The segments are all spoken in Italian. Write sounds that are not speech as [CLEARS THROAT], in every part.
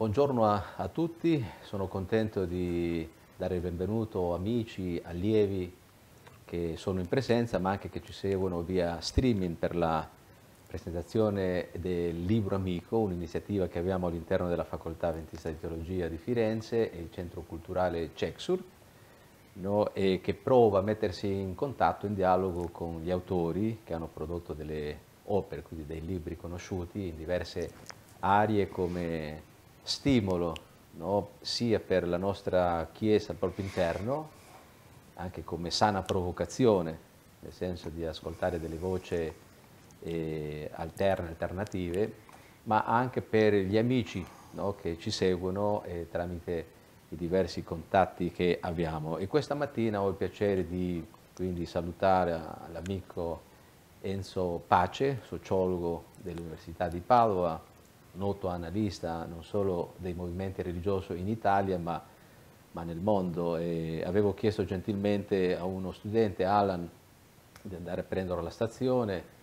Buongiorno a, a, tutti, sono contento di dare il benvenuto amici, allievi che sono in presenza ma anche che ci seguono via streaming per la presentazione del Libro Amico, un'iniziativa che abbiamo all'interno della Facoltà Ventista di Teologia di Firenze e il Centro Culturale Cexur no? e che prova a mettersi in contatto, in dialogo con gli autori che hanno prodotto delle opere, quindi dei libri conosciuti in diverse aree come stimolo no? sia per la nostra Chiesa al proprio interno, anche come sana provocazione, nel senso di ascoltare delle voci eh, alterne, alternative, ma anche per gli amici no? che ci seguono eh, tramite i diversi contatti che abbiamo. E questa mattina ho il piacere di quindi salutare l'amico Enzo Pace, sociologo dell'Università di Padova, noto analista non solo dei movimenti religiosi in Italia ma, ma nel mondo. E avevo chiesto gentilmente a uno studente, Alan, di andare a prendere la stazione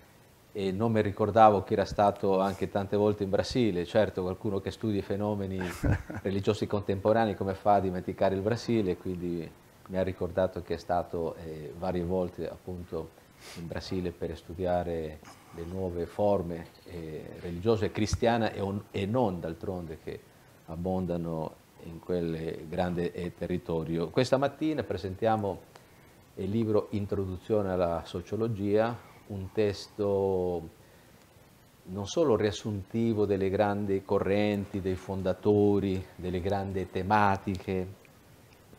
e non mi ricordavo che era stato anche tante volte in Brasile, certo qualcuno che studia i fenomeni [LAUGHS] religiosi contemporanei come fa a dimenticare il Brasile, quindi mi ha ricordato che è stato eh, varie volte appunto in Brasile per studiare le nuove forme eh, religiose cristiane e, e non d'altronde che abbondano in quel grande eh, territorio. Questa mattina presentiamo il libro Introduzione alla sociologia, un testo non solo riassuntivo delle grandi correnti, dei fondatori, delle grandi tematiche,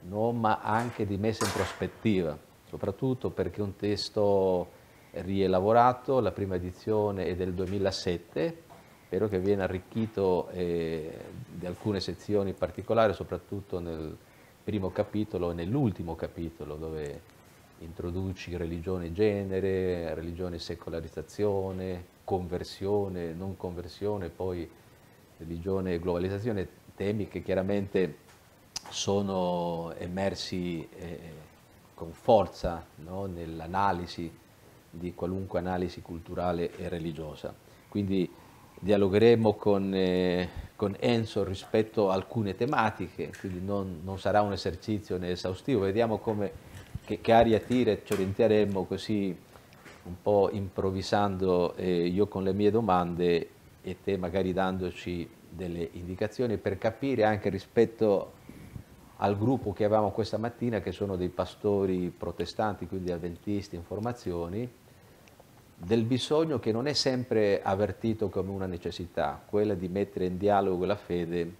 no? ma anche di messa in prospettiva soprattutto perché un testo rielaborato, la prima edizione è del 2007, spero che viene arricchito eh, di alcune sezioni particolari, soprattutto nel primo capitolo e nell'ultimo capitolo dove introduci religione e genere, religione e secolarizzazione, conversione, non conversione, poi religione e globalizzazione, temi che chiaramente sono emersi eh, con forza no? nell'analisi di qualunque analisi culturale e religiosa. Quindi dialogheremo con, eh, con Enzo rispetto a alcune tematiche, quindi non, non sarà un esercizio esaustivo, vediamo come, che, che aria tira e ci orienteremo così un po' improvvisando eh, io con le mie domande e te magari dandoci delle indicazioni per capire anche rispetto al gruppo che avevamo questa mattina, che sono dei pastori protestanti, quindi avventisti, informazioni, del bisogno che non è sempre avvertito come una necessità, quella di mettere in dialogo la fede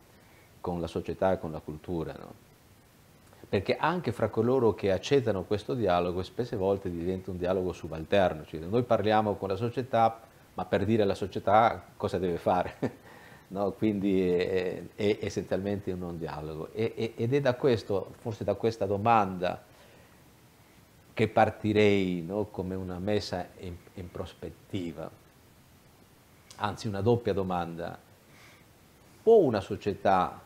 con la società e con la cultura. No? Perché anche fra coloro che accettano questo dialogo, spesse volte diventa un dialogo subalterno, cioè noi parliamo con la società, ma per dire alla società cosa deve fare. No? quindi è, è, essenzialmente un non dialogo. E, ed è da questo, forse da questa domanda, che partirei no? come una messa in, in prospettiva, anzi una doppia domanda. Può una società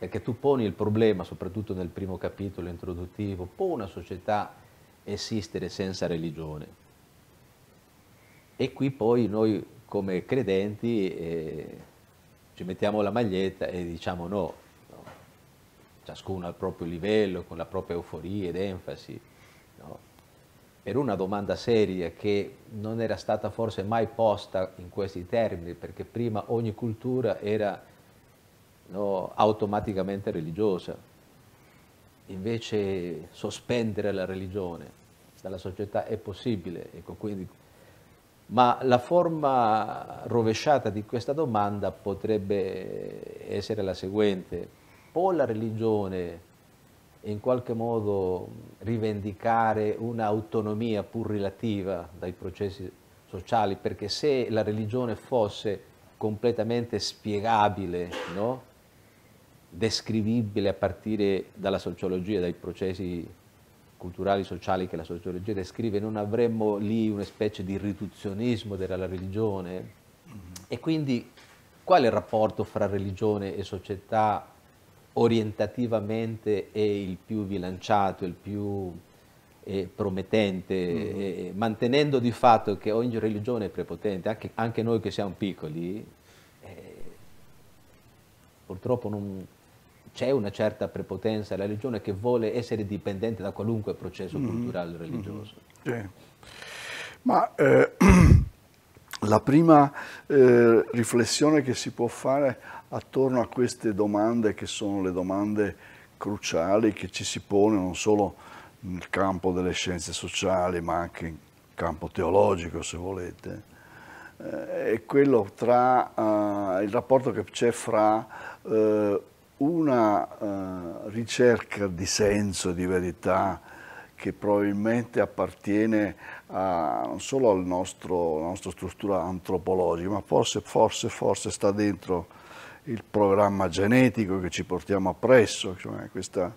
perché tu poni il problema, soprattutto nel primo capitolo introduttivo, può una società esistere senza religione? E qui poi noi come credenti eh, ci mettiamo la maglietta e diciamo no, no. ciascuno al proprio livello, con la propria euforia ed enfasi, no? per una domanda seria che non era stata forse mai posta in questi termini, perché prima ogni cultura era no, automaticamente religiosa, invece sospendere la religione dalla società è possibile, ecco, quindi ma la forma rovesciata di questa domanda potrebbe essere la seguente. Può la religione in qualche modo rivendicare un'autonomia pur relativa dai processi sociali? Perché se la religione fosse completamente spiegabile, no? descrivibile a partire dalla sociologia, dai processi culturali, sociali che la sociologia descrive, non avremmo lì una specie di riduzionismo della religione? Mm-hmm. E quindi qual è il rapporto fra religione e società orientativamente è il più bilanciato, il più eh, promettente, mm-hmm. eh, mantenendo di fatto che ogni religione è prepotente, anche, anche noi che siamo piccoli, eh, purtroppo non, c'è una certa prepotenza della religione che vuole essere dipendente da qualunque processo mm -hmm. culturale religioso. Mm -hmm. sì. Ma eh, [CLEARS THROAT] la prima eh, riflessione che si può fare attorno a queste domande, che sono le domande cruciali che ci si pone non solo nel campo delle scienze sociali, ma anche in campo teologico, se volete, eh, è quello tra uh, il rapporto che c'è fra uh, una uh, ricerca di senso, di verità, che probabilmente appartiene a, non solo alla nostra struttura antropologica, ma forse, forse, forse sta dentro il programma genetico che ci portiamo appresso, cioè questa,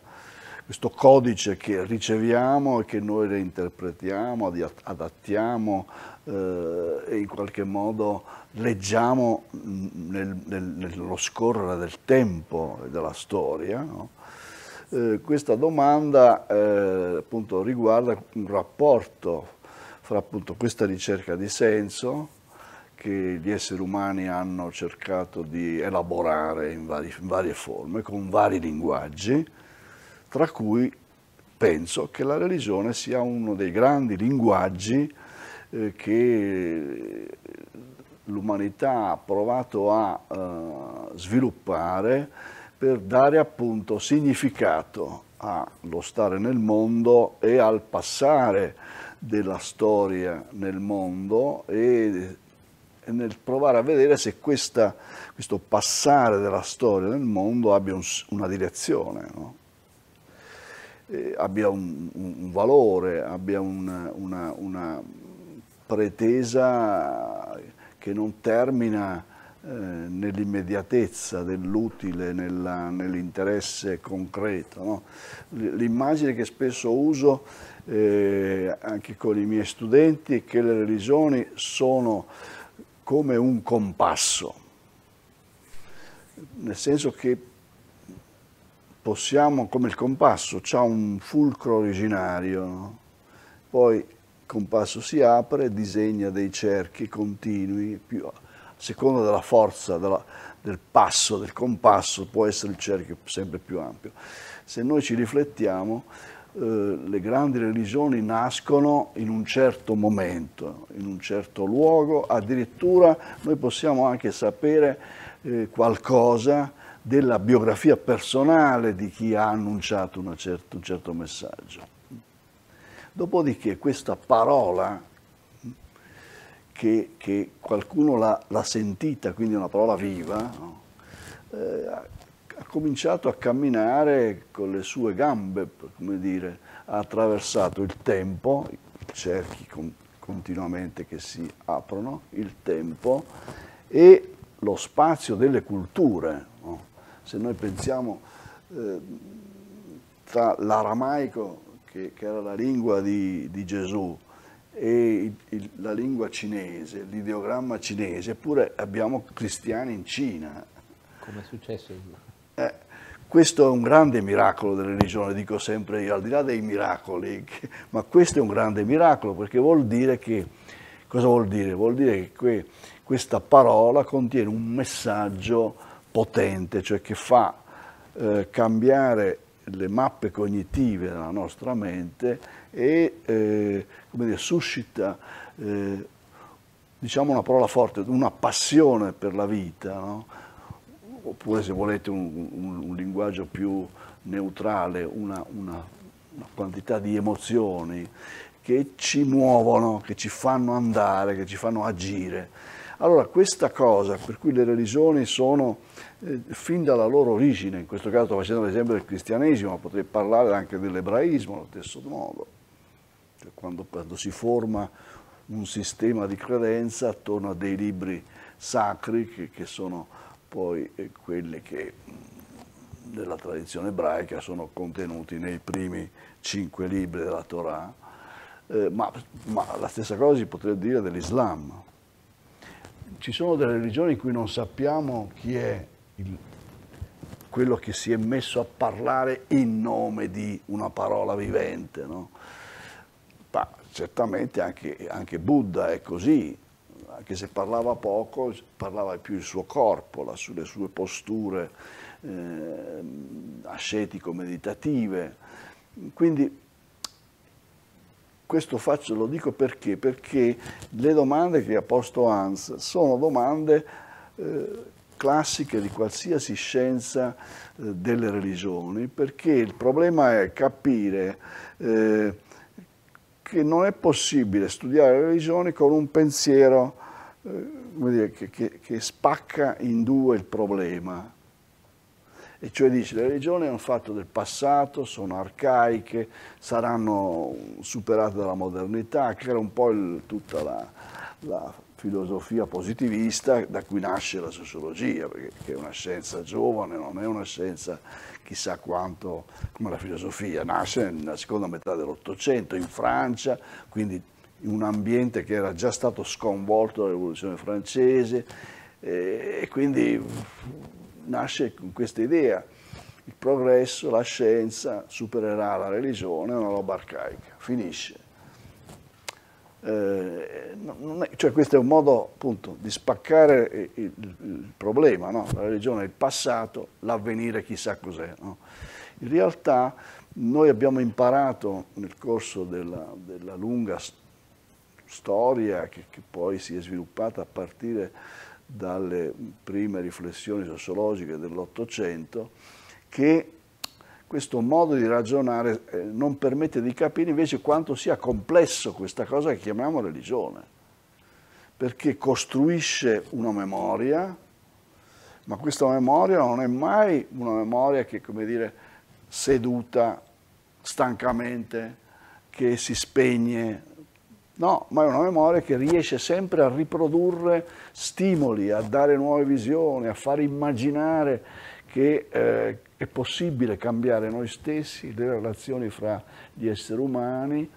questo codice che riceviamo e che noi reinterpretiamo, adattiamo eh, e in qualche modo leggiamo nel, nel, nello scorrere del tempo e della storia. No? Eh, questa domanda eh, appunto, riguarda un rapporto fra appunto, questa ricerca di senso che gli esseri umani hanno cercato di elaborare in, vari, in varie forme, con vari linguaggi, tra cui penso che la religione sia uno dei grandi linguaggi eh, che l'umanità ha provato a uh, sviluppare per dare appunto significato allo stare nel mondo e al passare della storia nel mondo e, e nel provare a vedere se questa, questo passare della storia nel mondo abbia un, una direzione. No? abbia un, un, valore, abbia una, una, una, pretesa che non termina eh, nell'immediatezza dell'utile, nell'interesse concreto. No? L'immagine che spesso uso eh, anche con i miei studenti è che le religioni sono come un compasso, nel senso che possiamo, come il compasso, ha un fulcro originario, no? poi compasso si apre disegna dei cerchi continui, più, a seconda della forza della, del passo, del compasso, può essere il cerchio sempre più ampio. Se noi ci riflettiamo, eh, le grandi religioni nascono in un certo momento, in un certo luogo, addirittura noi possiamo anche sapere eh, qualcosa della biografia personale di chi ha annunciato certa, un certo messaggio. Dopodiché questa parola, che, che qualcuno l'ha sentita, quindi una parola viva, no? eh, ha cominciato a camminare con le sue gambe, come dire, ha attraversato il tempo, cerchi con, continuamente che si aprono, il tempo e lo spazio delle culture. No? Se noi pensiamo eh, tra l'aramaico, che, che, era la lingua di, di Gesù, e il, la lingua cinese, l'ideogramma cinese, eppure abbiamo cristiani in Cina. Come è successo? Eh, questo è un grande miracolo della religione, dico sempre io, al di là dei miracoli, che, ma questo è un grande miracolo perché vuol dire che, cosa vuol dire? Vuol dire che que, questa parola contiene un messaggio potente, cioè che fa eh, cambiare le mappe cognitive della nostra mente e eh, dire, suscita, eh, diciamo una parola forte, una passione per la vita, no? oppure se volete un, un, un linguaggio più neutrale, una, una, una quantità di emozioni che ci muovono, che ci fanno andare, che ci fanno agire. Allora questa cosa per cui le religioni sono eh, fin dalla loro origine, in questo caso sto facendo l'esempio del cristianesimo, ma potrei parlare anche dell'ebraismo allo stesso modo, cioè, quando, quando si forma un sistema di credenza attorno a dei libri sacri che, che sono poi eh, quelli che nella tradizione ebraica sono contenuti nei primi cinque libri della Torah, eh, ma, ma, la stessa cosa si potrebbe dire dell'Islam ci sono delle religioni in cui non sappiamo chi è il, quello che si è messo a parlare in nome di una parola vivente. No? Ma certamente anche, anche Buddha è così, anche se parlava poco, parlava più il suo corpo, la, le sue posture eh, ascetico-meditative. Quindi questo faccio, lo dico perché? Perché le domande che ha posto Hans sono domande eh, classiche di qualsiasi scienza eh, delle religioni, perché il problema è capire eh, che non è possibile studiare le religioni con un pensiero eh, dire, che, che, che spacca in due il problema e cioè dice le religioni è un fatto del passato, sono arcaiche, saranno superate dalla modernità, che era un po' il, tutta la, la, filosofia positivista da cui nasce la sociologia, perché è una scienza giovane, non è una scienza chissà quanto come la filosofia, nasce nella seconda metà dell'Ottocento in Francia, quindi in un ambiente che era già stato sconvolto dalla rivoluzione francese e quindi nasce con questa idea. Il progresso, la scienza supererà la religione, è una roba arcaica, finisce. Eh, è, cioè questo è un modo appunto di spaccare il, il, il problema, no? la religione è il passato, l'avvenire chissà cos'è. No? In realtà noi abbiamo imparato nel corso della, della lunga storia che, che, poi si è sviluppata a partire dalle prime riflessioni sociologiche dell'Ottocento, che questo modo di ragionare eh, non permette di capire invece quanto sia complesso questa cosa che chiamiamo religione, perché costruisce una memoria, ma questa memoria non è mai una memoria che, come dire, seduta stancamente, che si spegne No, ma è una memoria che riesce sempre a riprodurre stimoli, a dare nuove visioni, a far immaginare che eh, è possibile cambiare noi stessi, le relazioni fra gli esseri umani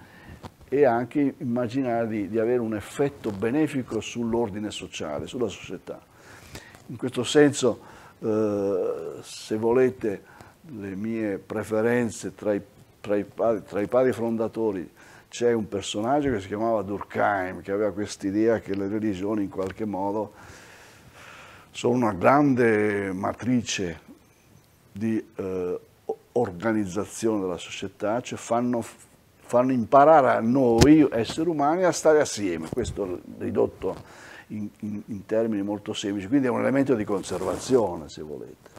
e anche immaginare di, di avere un effetto benefico sull'ordine sociale, sulla società. In questo senso, eh, se volete, le mie preferenze tra i, tra i, tra i padri fondatori c'è un personaggio che si chiamava Durkheim, che aveva quest'idea che le religioni in qualche modo sono una grande matrice di eh, organizzazione della società, cioè fanno, fanno, imparare a noi, esseri umani, a stare assieme. Questo ridotto in, in, in termini molto semplici, quindi è un elemento di conservazione, se volete.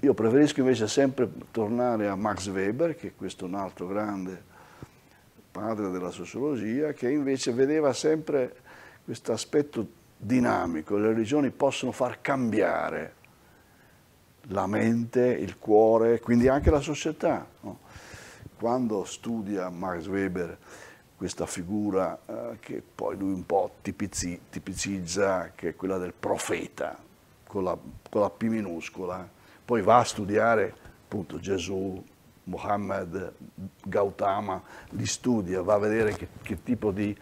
Io preferisco invece sempre tornare a Max Weber, che è questo un altro grande padre della sociologia, che invece vedeva sempre questo aspetto dinamico. Le religioni possono far cambiare la mente, il cuore, quindi anche la società. No? Quando studia Max Weber questa figura eh, che poi lui un po' tipizi, tipicizza, che è quella del profeta, con la, con la P minuscola, poi va a studiare appunto Gesù, Mohammed, Gautama, li studia, va a vedere che, che tipo di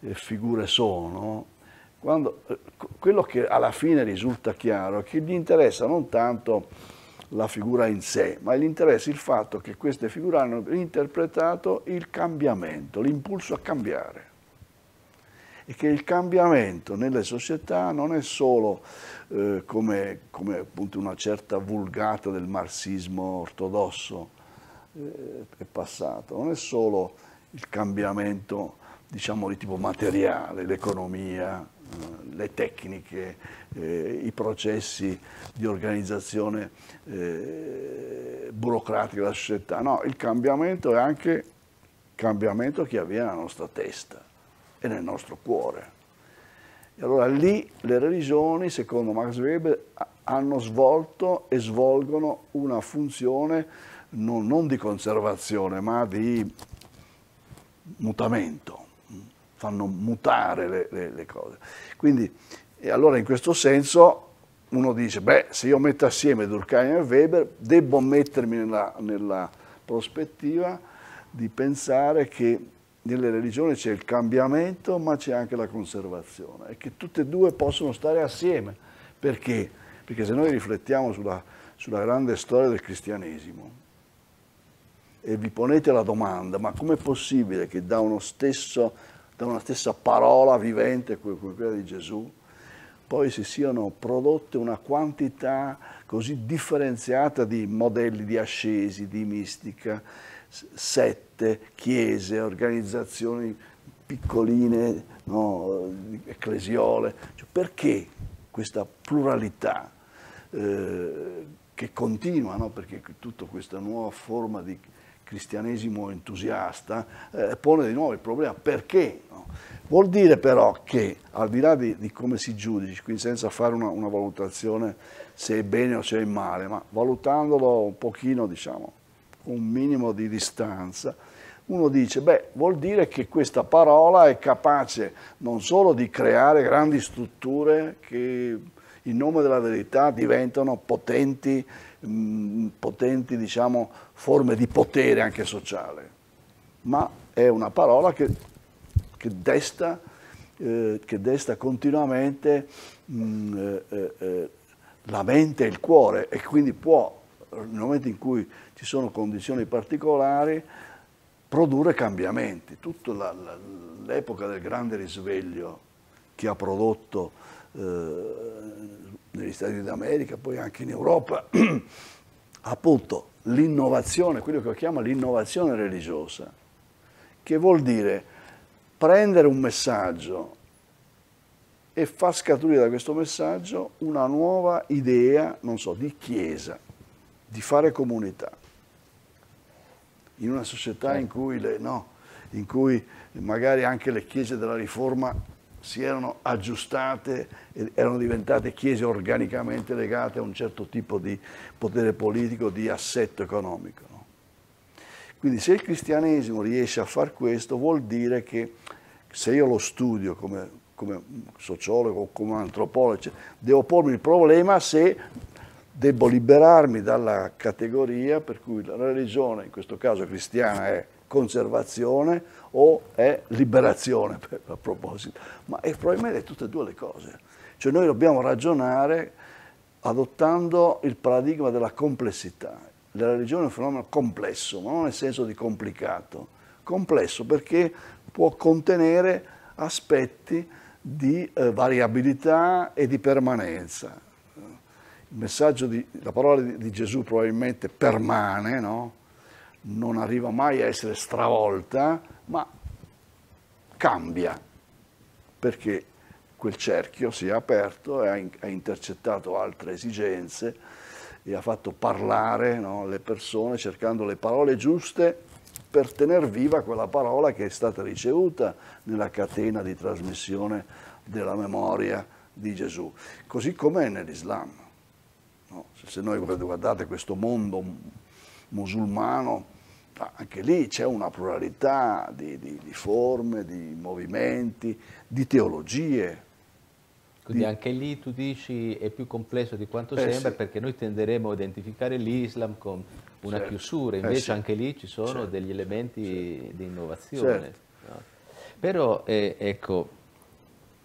eh, figure sono, quando, eh, quello che alla fine risulta chiaro è che gli interessa non tanto la figura in sé, ma gli interessa il fatto che queste figure hanno interpretato il cambiamento, l'impulso a cambiare. E che il cambiamento nelle società non è solo eh, come, come una certa vulgata del marxismo ortodosso, è passato, non è solo il cambiamento diciamo di tipo materiale, l'economia, eh, le tecniche, eh, i processi di organizzazione eh, burocratica della società, no, il cambiamento è anche cambiamento che avviene nella nostra testa e nel nostro cuore. E allora lì le religioni, secondo Max Weber, hanno svolto e svolgono una funzione non, non di conservazione, ma di mutamento, fanno mutare le, le, le cose. Quindi, allora in questo senso uno dice, beh, se io metto assieme Durkheim e Weber, devo mettermi nella, nella prospettiva di pensare che nelle religioni c'è il cambiamento, ma c'è anche la conservazione e che tutte e due possono stare assieme. Perché? Perché se noi riflettiamo sulla, sulla grande storia del cristianesimo, e vi ponete la domanda, ma com'è possibile che da uno stesso da una stessa parola vivente come quella di Gesù, poi si siano prodotte una quantità così differenziata di modelli di ascesi, di mistica, sette, chiese, organizzazioni piccoline, no, ecclesiole. Cioè, perché questa pluralità eh, che continua, no? perché tutta questa nuova forma di cristianesimo entusiasta eh, pone di nuovo il problema perché? No? Vuol dire però che al di là di, di come si giudici, quindi senza fare una, una, valutazione se è bene o se è male, ma valutandolo un pochino, diciamo, con un minimo di distanza, uno dice, beh, vuol dire che questa parola è capace non solo di creare grandi strutture che in nome della verità diventano potenti, mm, potenti diciamo, forme di potere anche sociale, ma è una parola che, che, desta, eh, che desta, continuamente mh, mm, eh, eh, la mente e il cuore e quindi può, nel momento in cui ci sono condizioni particolari, produrre cambiamenti. Tutta l'epoca del grande risveglio che ha prodotto eh, negli Stati Uniti d'America, poi anche in Europa, [CLEARS THROAT] appunto l'innovazione, quello che chiama l'innovazione religiosa, che vuol dire prendere un messaggio e far scaturire da questo messaggio una nuova idea, non so, di chiesa, di fare comunità. In una società in cui, le, no, in cui magari anche le chiese della Riforma si erano aggiustate erano diventate chiese organicamente legate a un certo tipo di potere politico, di assetto economico. No? Quindi se il cristianesimo riesce a far questo vuol dire che se io lo studio come, come sociologo o come antropologo, devo pormi il problema se debbo liberarmi dalla categoria per cui la religione, in questo caso cristiana, è conservazione o è liberazione, [LAUGHS] per, a proposito, ma è probabilmente tutte e due le cose. Cioè noi dobbiamo ragionare adottando il paradigma della complessità. La religione è un fenomeno complesso, ma non nel senso di complicato, complesso perché può contenere aspetti di eh, variabilità e di permanenza il messaggio di, la parola di, di Gesù probabilmente permane, no? Non arriva mai a essere stravolta, ma cambia, perché quel cerchio si è aperto e ha, intercettato altre esigenze e ha fatto parlare no, le persone cercando le parole giuste per tenere viva quella parola che è stata ricevuta nella catena di trasmissione della memoria di Gesù, così come è nell'Islam. No? Se noi guardate questo mondo musulmano, anche lì c'è una pluralità di, di, di, forme, di movimenti, di teologie. Quindi di... anche lì tu dici è più complesso di quanto eh sembra sì. perché noi tenderemo a identificare l'Islam con una certo. chiusura, eh, invece eh sì. anche lì ci sono certo. degli elementi certo. di innovazione. Certo. No? Però eh, ecco,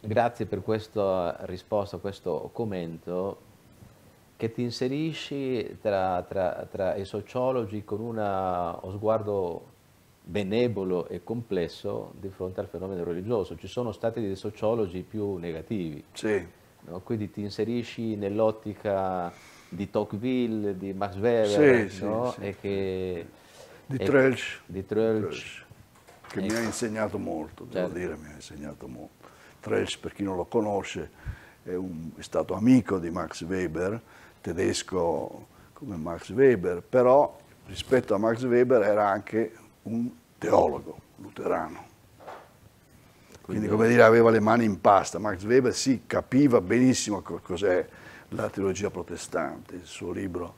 grazie per questa risposta, questo commento che ti inserisci tra, tra, tra i sociologi con una, uno sguardo benevolo e complesso di fronte al fenomeno religioso. Ci sono stati dei sociologi più negativi. Sì. No? Quindi ti inserisci nell'ottica di Tocqueville, di Max Weber, sì, no? sì, e che, di Trelch, di Trelch. che ecco. mi ha insegnato molto, devo certo. dire, mi ha insegnato molto. Trelch, per chi non lo conosce, è, un, è stato amico di Max Weber, tedesco come Max Weber, però rispetto a Max Weber era anche un teologo luterano. Quindi, come dire, aveva le mani in pasta. Max Weber sì, capiva benissimo cos'è la teologia protestante. Il suo libro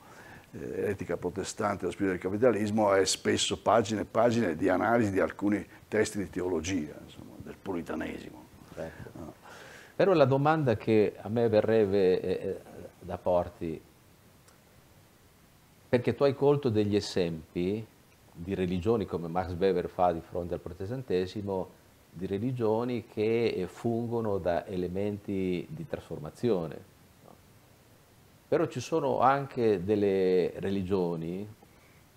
eh, Etica protestante lo spirito del capitalismo è spesso pagine e pagine di analisi di alcuni testi di teologia, insomma, del puritanesimo. Certo. No. Però la domanda che a me verrebbe da porti, perché tu hai colto degli esempi di religioni come Max Weber fa di fronte al protestantesimo, di religioni che fungono da elementi di trasformazione. Però ci sono anche delle religioni,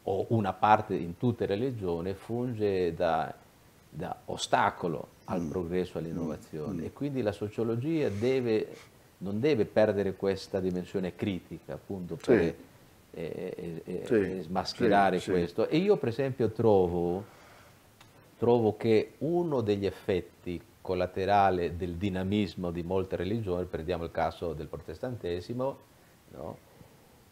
o una parte in tutte le religioni, funge da da ostacolo al mm. progresso, all'innovazione mm. e quindi la sociologia deve, non deve perdere questa dimensione critica appunto per sì. eh, eh, sì. smascherare sì. questo. E io per esempio trovo, trovo che uno degli effetti collaterale del dinamismo di molte religioni, prendiamo il caso del protestantesimo, no?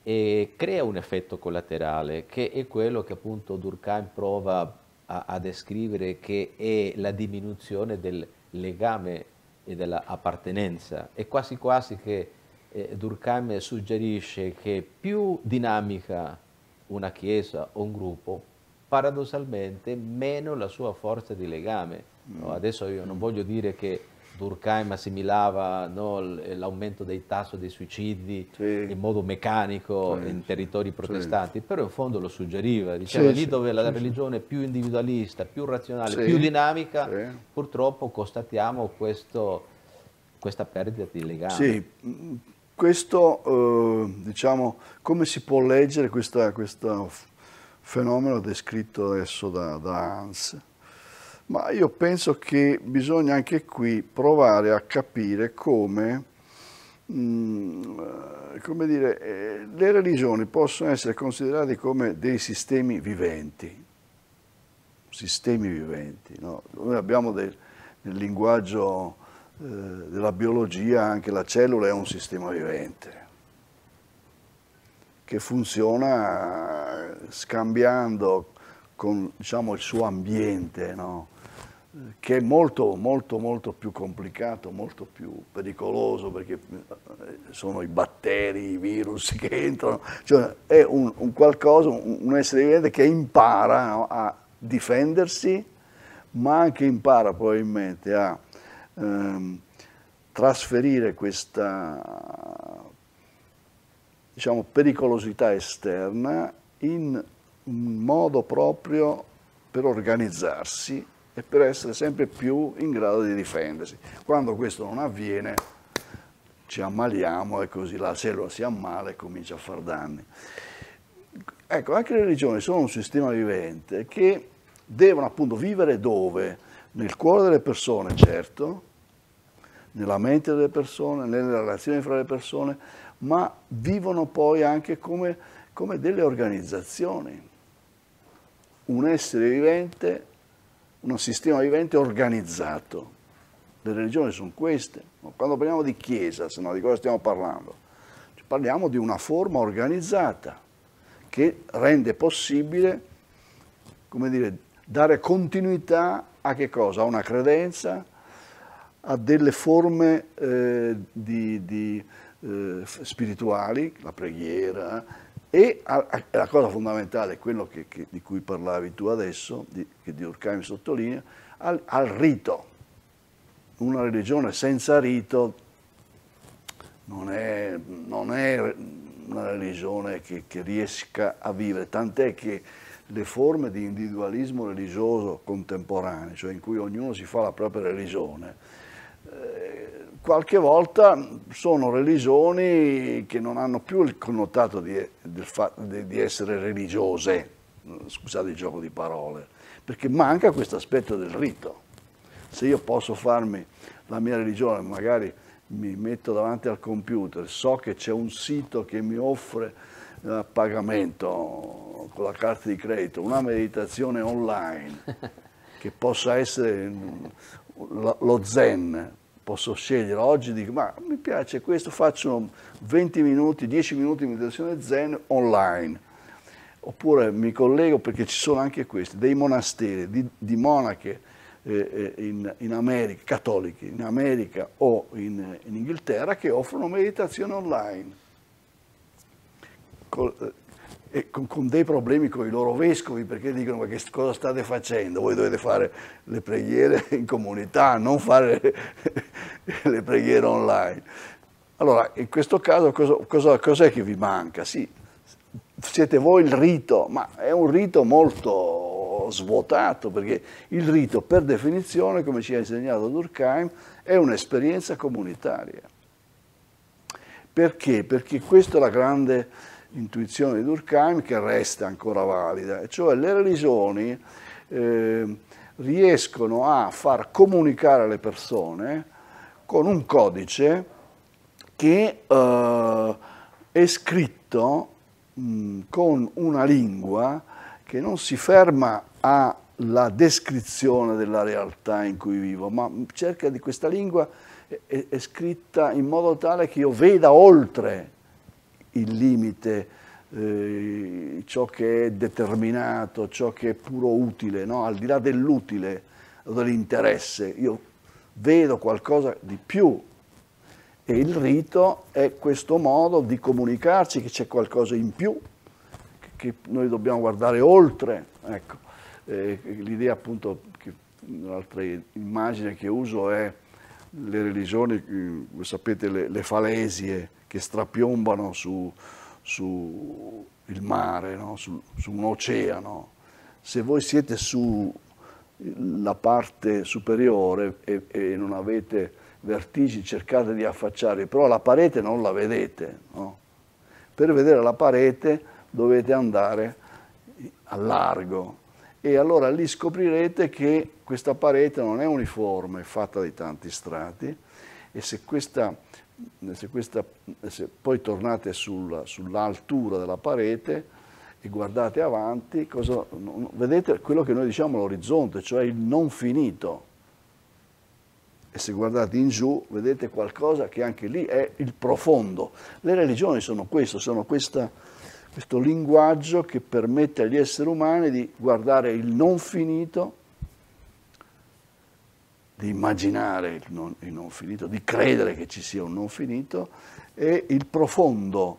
e crea un effetto collaterale che è quello che appunto Durkheim prova a, a descrivere che è la diminuzione del legame e dell'appartenenza. È quasi quasi che eh, Durkheim suggerisce che più dinamica una chiesa o un gruppo, paradossalmente meno la sua forza di legame. No? Mm. Adesso io non voglio dire che Durkheim assimilava no, l'aumento dei tassi dei suicidi sì. in modo meccanico sì. in territori protestanti, sì. però in fondo lo suggeriva, diceva lì dove la religione è più individualista, più razionale, più dinamica, purtroppo constatiamo questo, questa perdita di legame. Sì, questo, eh, diciamo, come si può leggere questo fenomeno descritto adesso da, da Hans? Ma io penso che bisogna anche qui provare a capire come, mm, come dire, eh, le religioni possono essere considerate come dei sistemi viventi, sistemi viventi. No? Noi abbiamo del, nel linguaggio eh, della biologia anche la cellula è un sistema vivente che funziona scambiando con diciamo, il suo ambiente, no? Che è molto, molto, molto più complicato, molto più pericoloso perché eh, sono i batteri, i virus [LAUGHS] che entrano, cioè è un, un qualcosa, un, essere vivente che impara a difendersi, ma anche impara probabilmente a ehm, trasferire questa diciamo, pericolosità esterna in un modo proprio per organizzarsi e per essere sempre più in grado di difendersi. Quando questo non avviene ci ammaliamo e così la cellula si ammala e comincia a far danni. Ecco, anche le religioni sono un sistema vivente che devono appunto vivere dove? Nel cuore delle persone, certo, nella mente delle persone, nelle relazioni fra le persone, ma vivono poi anche come, come delle organizzazioni. Un essere vivente un sistema vivente organizzato. Le religioni sono queste. Quando parliamo di chiesa, se no di cosa stiamo parlando? Parliamo di una forma organizzata che rende possibile, come dire, dare continuità a che cosa? A una credenza, a delle forme eh, di, di, eh, spirituali, la preghiera, e la cosa fondamentale, quello che, che, di cui parlavi tu adesso, di, che Durkheim sottolinea, al, al, rito. Una religione senza rito non è, non è una religione che, che riesca a vivere, tant'è che le forme di individualismo religioso contemporaneo, cioè in cui ognuno si fa la propria religione, qualche volta sono religioni che non hanno più il connotato di, di, di essere religiose, scusate il gioco di parole, perché manca questo aspetto del rito. Se io posso farmi la mia religione, magari mi metto davanti al computer, so che c'è un sito che mi offre a pagamento con la carta di credito una meditazione online [LAUGHS] che possa essere lo zen posso scegliere oggi, dico ma mi piace questo, faccio 20 minuti, 10 minuti di meditazione zen online, oppure mi collego perché ci sono anche questi, dei monasteri, di, di monache eh, eh in, in, America, cattoliche, in America o in, in Inghilterra che offrono meditazione online. Col, eh, con, con, dei problemi con i loro vescovi perché dicono ma che cosa state facendo? Voi dovete fare le preghiere in comunità, non fare le, [LAUGHS] le preghiere online. Allora, in questo caso cosa, cosa, cos'è che vi manca? Sì, siete voi il rito, ma è un rito molto svuotato perché il rito per definizione, come ci ha insegnato Durkheim, è un'esperienza comunitaria. Perché? Perché questa è la grande intuizione di Durkheim che resta ancora valida, e cioè le religioni eh, riescono a far comunicare le persone con un codice che eh, è scritto mh, con una lingua che non si ferma alla descrizione della realtà in cui vivo, ma cerca di questa lingua è, è scritta in modo tale che io veda oltre il limite eh, ciò che è determinato, ciò che è puro utile, no? al di là dell'utile o dell'interesse, io vedo qualcosa di più. E il rito è questo modo di comunicarci che c'è qualcosa in più, che, noi dobbiamo guardare oltre. Ecco, eh, l'idea appunto, che un'altra immagine che uso è le religioni, eh, voi sapete le, le falesie che strapiombano su, sul mare, no? su, su, un oceano, se voi siete sulla parte superiore e, e, non avete vertigini, cercate di affacciare, però la parete non la vedete. No? Per vedere la parete dovete andare a largo e allora lì scoprirete che questa parete non è uniforme, è fatta di tanti strati e se questa se, questa, se poi tornate sul, sull'altura della parete e guardate avanti, cosa, vedete quello che noi diciamo l'orizzonte, cioè il non finito. E se guardate in giù vedete qualcosa che anche lì è il profondo. Le religioni sono questo, sono questa, questo linguaggio che permette agli esseri umani di guardare il non finito di immaginare il non, il non, finito, di credere che ci sia un non finito, e il profondo,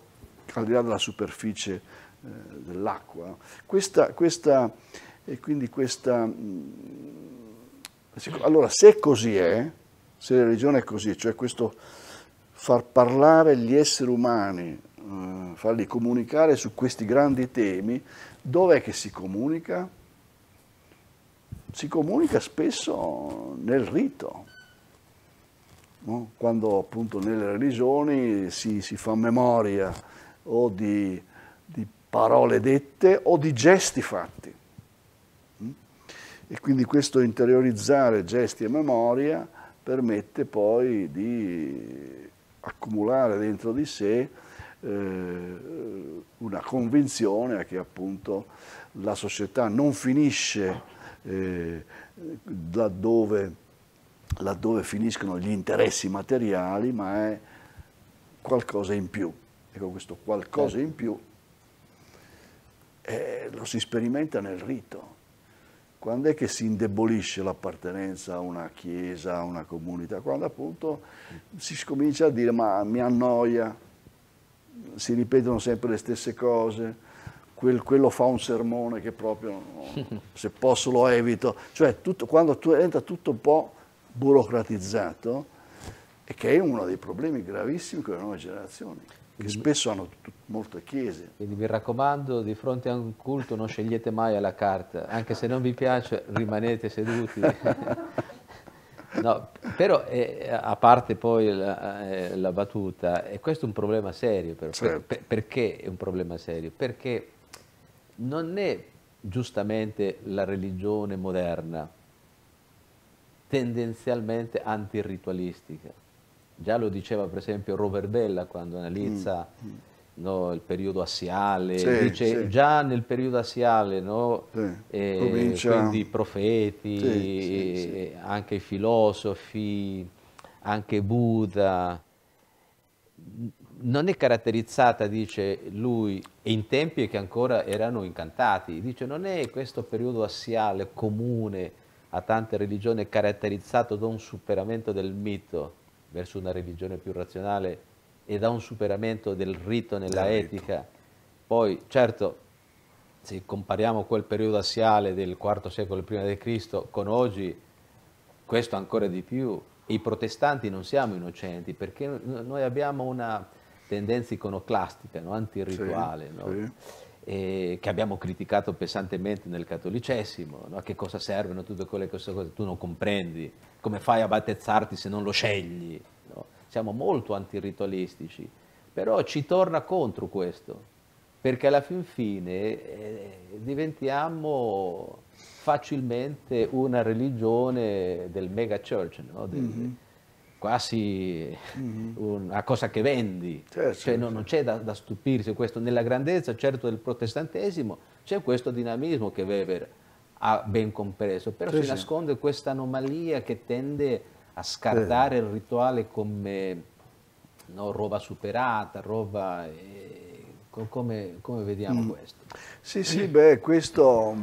al di là della superficie eh, dell'acqua. Questa, questa, e quindi questa, mm, allora, se così è, se la religione è così, cioè questo far parlare gli esseri umani, eh, farli comunicare su questi grandi temi, dov'è che si comunica? Si comunica spesso nel rito, no? quando appunto nelle religioni si, si fa memoria o di, di, parole dette o di gesti fatti. Mm? E quindi questo interiorizzare gesti e memoria permette poi di accumulare dentro di sé eh, una convinzione che appunto la società non finisce eh, laddove, laddove finiscono gli interessi materiali, ma è qualcosa in più. Ecco, questo qualcosa certo. in più eh, lo si sperimenta nel rito. Quando è che si indebolisce l'appartenenza a una chiesa, a una comunità? Quando appunto si comincia a dire ma mi annoia, si ripetono sempre le stesse cose, quel, quello fa un sermone che proprio, [LAUGHS] se posso lo evito. Cioè, tutto, quando tu, entra tutto un po' burocratizzato, e che è uno dei problemi gravissimi con le nuove generazioni, che spesso hanno molte chiese. Quindi mi raccomando, di fronte a un culto non scegliete mai alla carta, anche se non vi piace rimanete seduti. [LAUGHS] No, però eh, a parte poi la, eh, la, battuta, e questo è un problema serio, però, certo. per, perché è un problema serio? Perché non è giustamente la religione moderna tendenzialmente antiritualistica. Già lo diceva per esempio Robert Bella quando analizza mm. mm. no, il periodo assiale, sì, dice sì. già nel periodo assiale, no, sì. eh, quindi i profeti, anche i filosofi, anche Buddha, non è caratterizzata, dice lui, in tempi che ancora erano incantati, dice non è questo periodo assiale comune a tante religioni caratterizzato da un superamento del mito verso una religione più razionale e da un superamento del rito nella etica. Poi, certo, se compariamo quel periodo assiale del IV secolo prima di Cristo con oggi, questo ancora di più. I protestanti non siamo innocenti perché noi abbiamo una tendenza iconoclastica, no? antirituale, sì, no? sì. che abbiamo criticato pesantemente nel cattolicesimo, no? a che cosa servono tutte quelle cose, che tu non comprendi, come fai a battezzarti se non lo scegli, siamo molto antiritualistici, però ci torna contro questo, perché alla fin fine eh, diventiamo facilmente una religione del mega church, no? del, mm -hmm. Quasi mm -hmm. una cosa che vendi, certo, cioè, certo. No, non c'è da, da, stupirsi questo. Nella grandezza certo del protestantesimo c'è questo dinamismo che Weber ha ben compreso, però sì, si nasconde questa anomalia che tende a scartare sì. il rituale come no, roba superata, roba... Eh, come, come, vediamo mm. questo? Sì, sì, beh, questo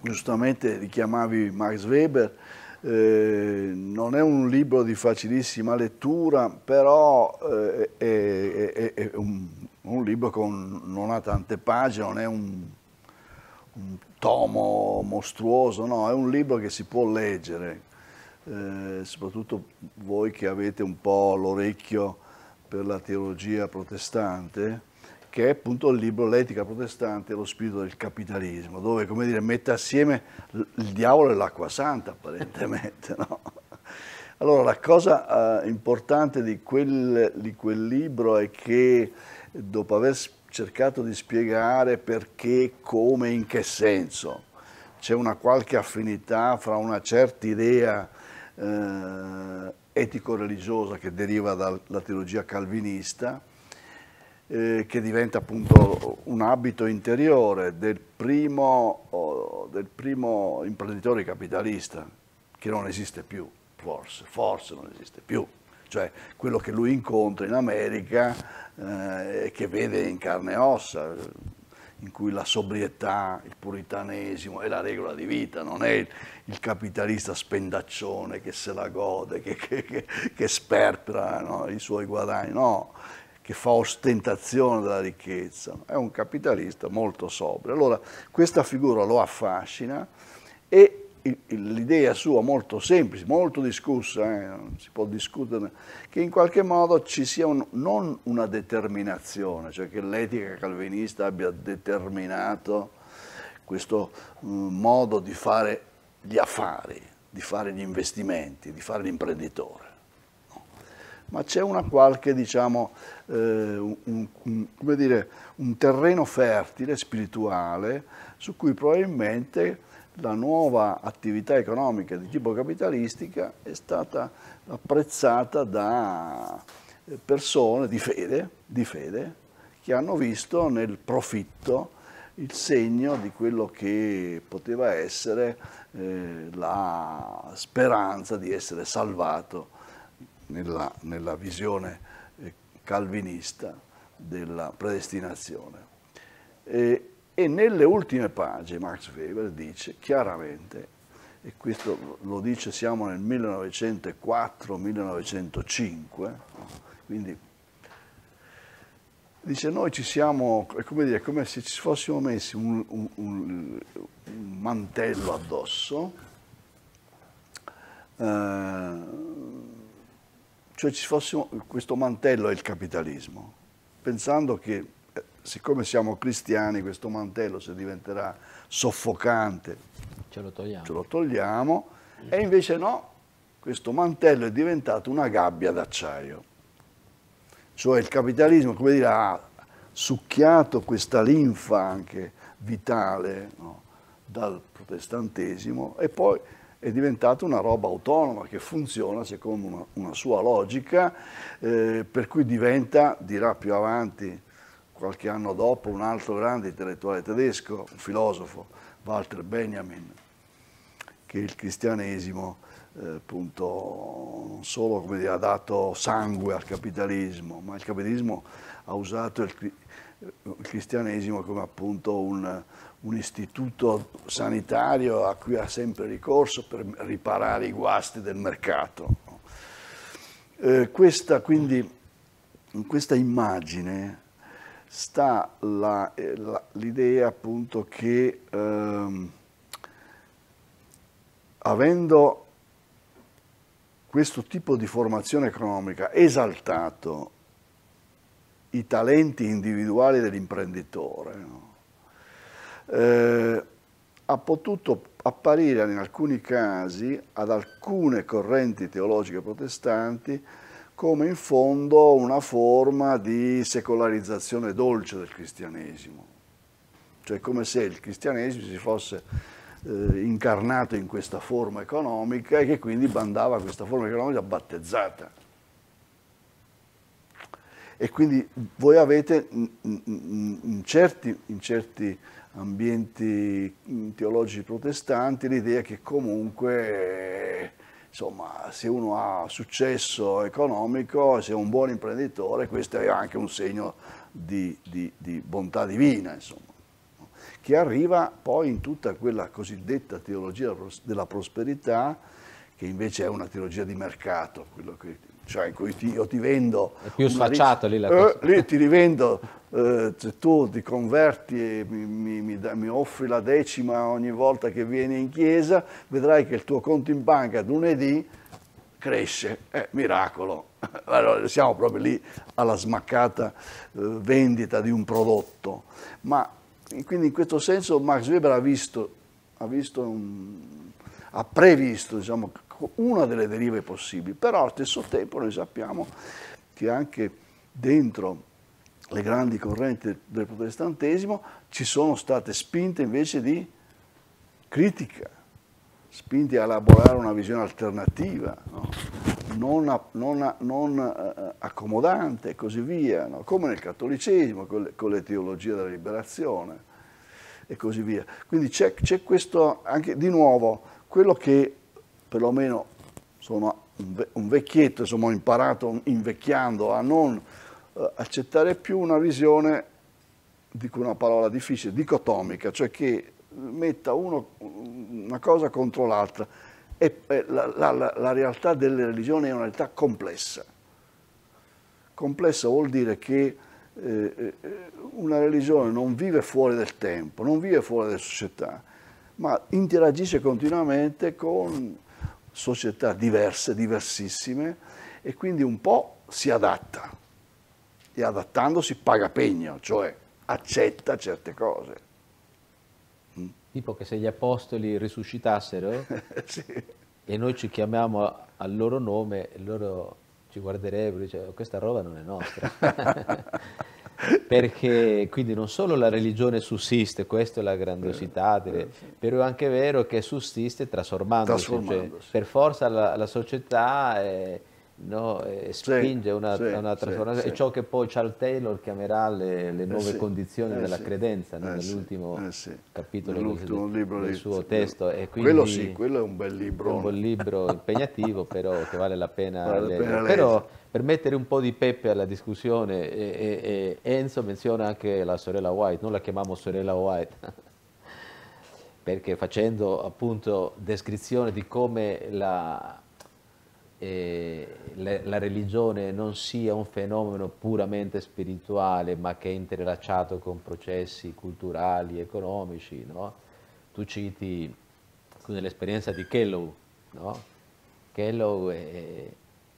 giustamente richiamavi Max Weber, eh, non è un libro di facilissima lettura, però eh, è, è, è un, un, libro che non ha tante pagine, non è un, un tomo mostruoso, no, è un libro che si può leggere, eh, soprattutto voi che avete un po' l'orecchio per la teologia protestante, che è appunto il libro L'etica protestante e lo spirito del capitalismo, dove come dire, mette assieme il diavolo e l'acqua santa apparentemente. No? [LAUGHS] Allora la cosa eh, importante di quel, di quel libro è che dopo aver cercato di spiegare perché, come, in che senso, c'è una qualche affinità fra una certa idea eh, etico-religiosa che deriva dalla teologia calvinista, eh, che diventa appunto un abito interiore del primo, oh, del primo imprenditore capitalista, che non esiste più, forse, forse non esiste più. Cioè quello che lui incontra in America eh, e che vede in carne e ossa, in cui la sobrietà, il puritanesimo è la regola di vita, non è il capitalista spendaccione che se la gode, che, che, che, che sperpera no, i suoi guadagni, no, che fa ostentazione della ricchezza, è un capitalista molto sobrio. Allora questa figura lo affascina e l'idea sua molto semplice, molto discussa, eh, si può discutere, che in qualche modo ci sia un, non una determinazione, cioè che l'etica calvinista abbia determinato questo um, modo di fare gli affari, di fare gli investimenti, di fare l'imprenditore. Ma c'è una qualche, diciamo, eh, un, un, dire, un terreno fertile, spirituale, su cui probabilmente la nuova attività economica di tipo capitalistica è stata apprezzata da persone di fede, di fede che hanno visto nel profitto il segno di quello che poteva essere eh, la speranza di essere salvato nella, nella visione eh, calvinista della predestinazione. E, e nelle ultime pagine Max Weber dice chiaramente, e questo lo dice siamo nel 1904-1905, quindi dice noi ci siamo, è come, dire, come se ci fossimo messi un, un, un, un mantello addosso, eh, cioè ci fossimo, questo mantello è il capitalismo, pensando che siccome siamo cristiani questo mantello se diventerà soffocante ce lo togliamo, ce lo togliamo e invece no, questo mantello è diventato una gabbia d'acciaio. Cioè il capitalismo, come dire, ha succhiato questa linfa anche vitale no, dal protestantesimo e poi è diventata una roba autonoma che funziona secondo una, una sua logica, eh, per cui diventa, dirà più avanti qualche anno dopo un altro grande intellettuale tedesco, un filosofo, Walter Benjamin, che il cristianesimo eh, appunto non solo dire, ha dato sangue al capitalismo, ma il capitalismo ha usato il, il cristianesimo come appunto un, un, istituto sanitario a cui ha sempre ricorso per riparare i guasti del mercato. Eh, questa quindi, in questa immagine sta l'idea appunto che ehm, avendo questo tipo di formazione economica esaltato i talenti individuali dell'imprenditore, no? Eh, ha potuto apparire in alcuni casi ad alcune correnti teologiche protestanti come in fondo una forma di secolarizzazione dolce del cristianesimo, cioè come se il cristianesimo si fosse eh, incarnato in questa forma economica e che quindi bandava questa forma economica battezzata. E quindi voi avete in certi, in certi ambienti teologici protestanti l'idea che comunque insomma, se uno ha successo economico, se è un buon imprenditore, questo è anche un segno di, di, di bontà divina, insomma, che arriva poi in tutta quella cosiddetta teologia della prosperità, che invece è una teologia di mercato, quello che cioè in cui ti, io ti vendo... È più sfacciato lì la cosa. Eh, lì ti rivendo, eh, se tu ti converti e mi, mi, mi, mi, offri la decima ogni volta che vieni in chiesa, vedrai che il tuo conto in banca lunedì cresce, eh, miracolo. [LAUGHS] Allora, siamo proprio lì alla smaccata eh, vendita di un prodotto. Ma quindi in questo senso Max Weber ha visto, ha, visto un, ha previsto diciamo, una delle derive possibili, però allo stesso tempo noi sappiamo che anche dentro le grandi correnti del protestantesimo ci sono state spinte invece di critica, spinte a elaborare una visione alternativa, no? non, non, non uh, accomodante e così via, no? come nel cattolicesimo, con le, con le, teologie della liberazione e così via. Quindi c'è, questo, anche di nuovo, quello che perlomeno sono un vecchietto, insomma ho imparato invecchiando a non eh, accettare più una visione, dico una parola difficile, dicotomica, cioè che metta uno, una cosa contro l'altra. E, la, la, la realtà delle religioni è una realtà complessa. Complessa vuol dire che eh, eh, una religione non vive fuori del tempo, non vive fuori dalla società, ma interagisce continuamente con società diverse, diversissime, e quindi un po' si adatta e adattandosi paga pegno, cioè accetta certe cose. Mm. Tipo che se gli apostoli risuscitassero [LAUGHS] sì. e noi ci chiamiamo al loro nome, loro ci guarderebbero e dicevo questa roba non è nostra. [LAUGHS] perché quindi non solo la religione sussiste, questa è la grandiosità, eh, delle, però è anche vero che sussiste trasformandosi, cioè, trasformandosi. Cioè, per forza la, la società è, no, spinge sì, una, sì, una trasformazione, sì, è ciò che poi Charles Taylor chiamerà le, le eh nuove condizioni eh della credenza no? nell'ultimo eh capitolo del, libro del suo testo. E quindi, quello sì, quello è un bel libro. Un bel libro [LAUGHS] impegnativo, però che vale la pena vale leggere. Pena però per mettere un po' di peppe alla discussione, e, e, Enzo menziona anche la sorella White, noi la chiamiamo sorella White, [LAUGHS] perché facendo appunto descrizione di come la, eh, la, religione non sia un fenomeno puramente spirituale, ma che è interlacciato con processi culturali, economici, no? tu citi nell'esperienza di Kellogg, no? Kellogg è,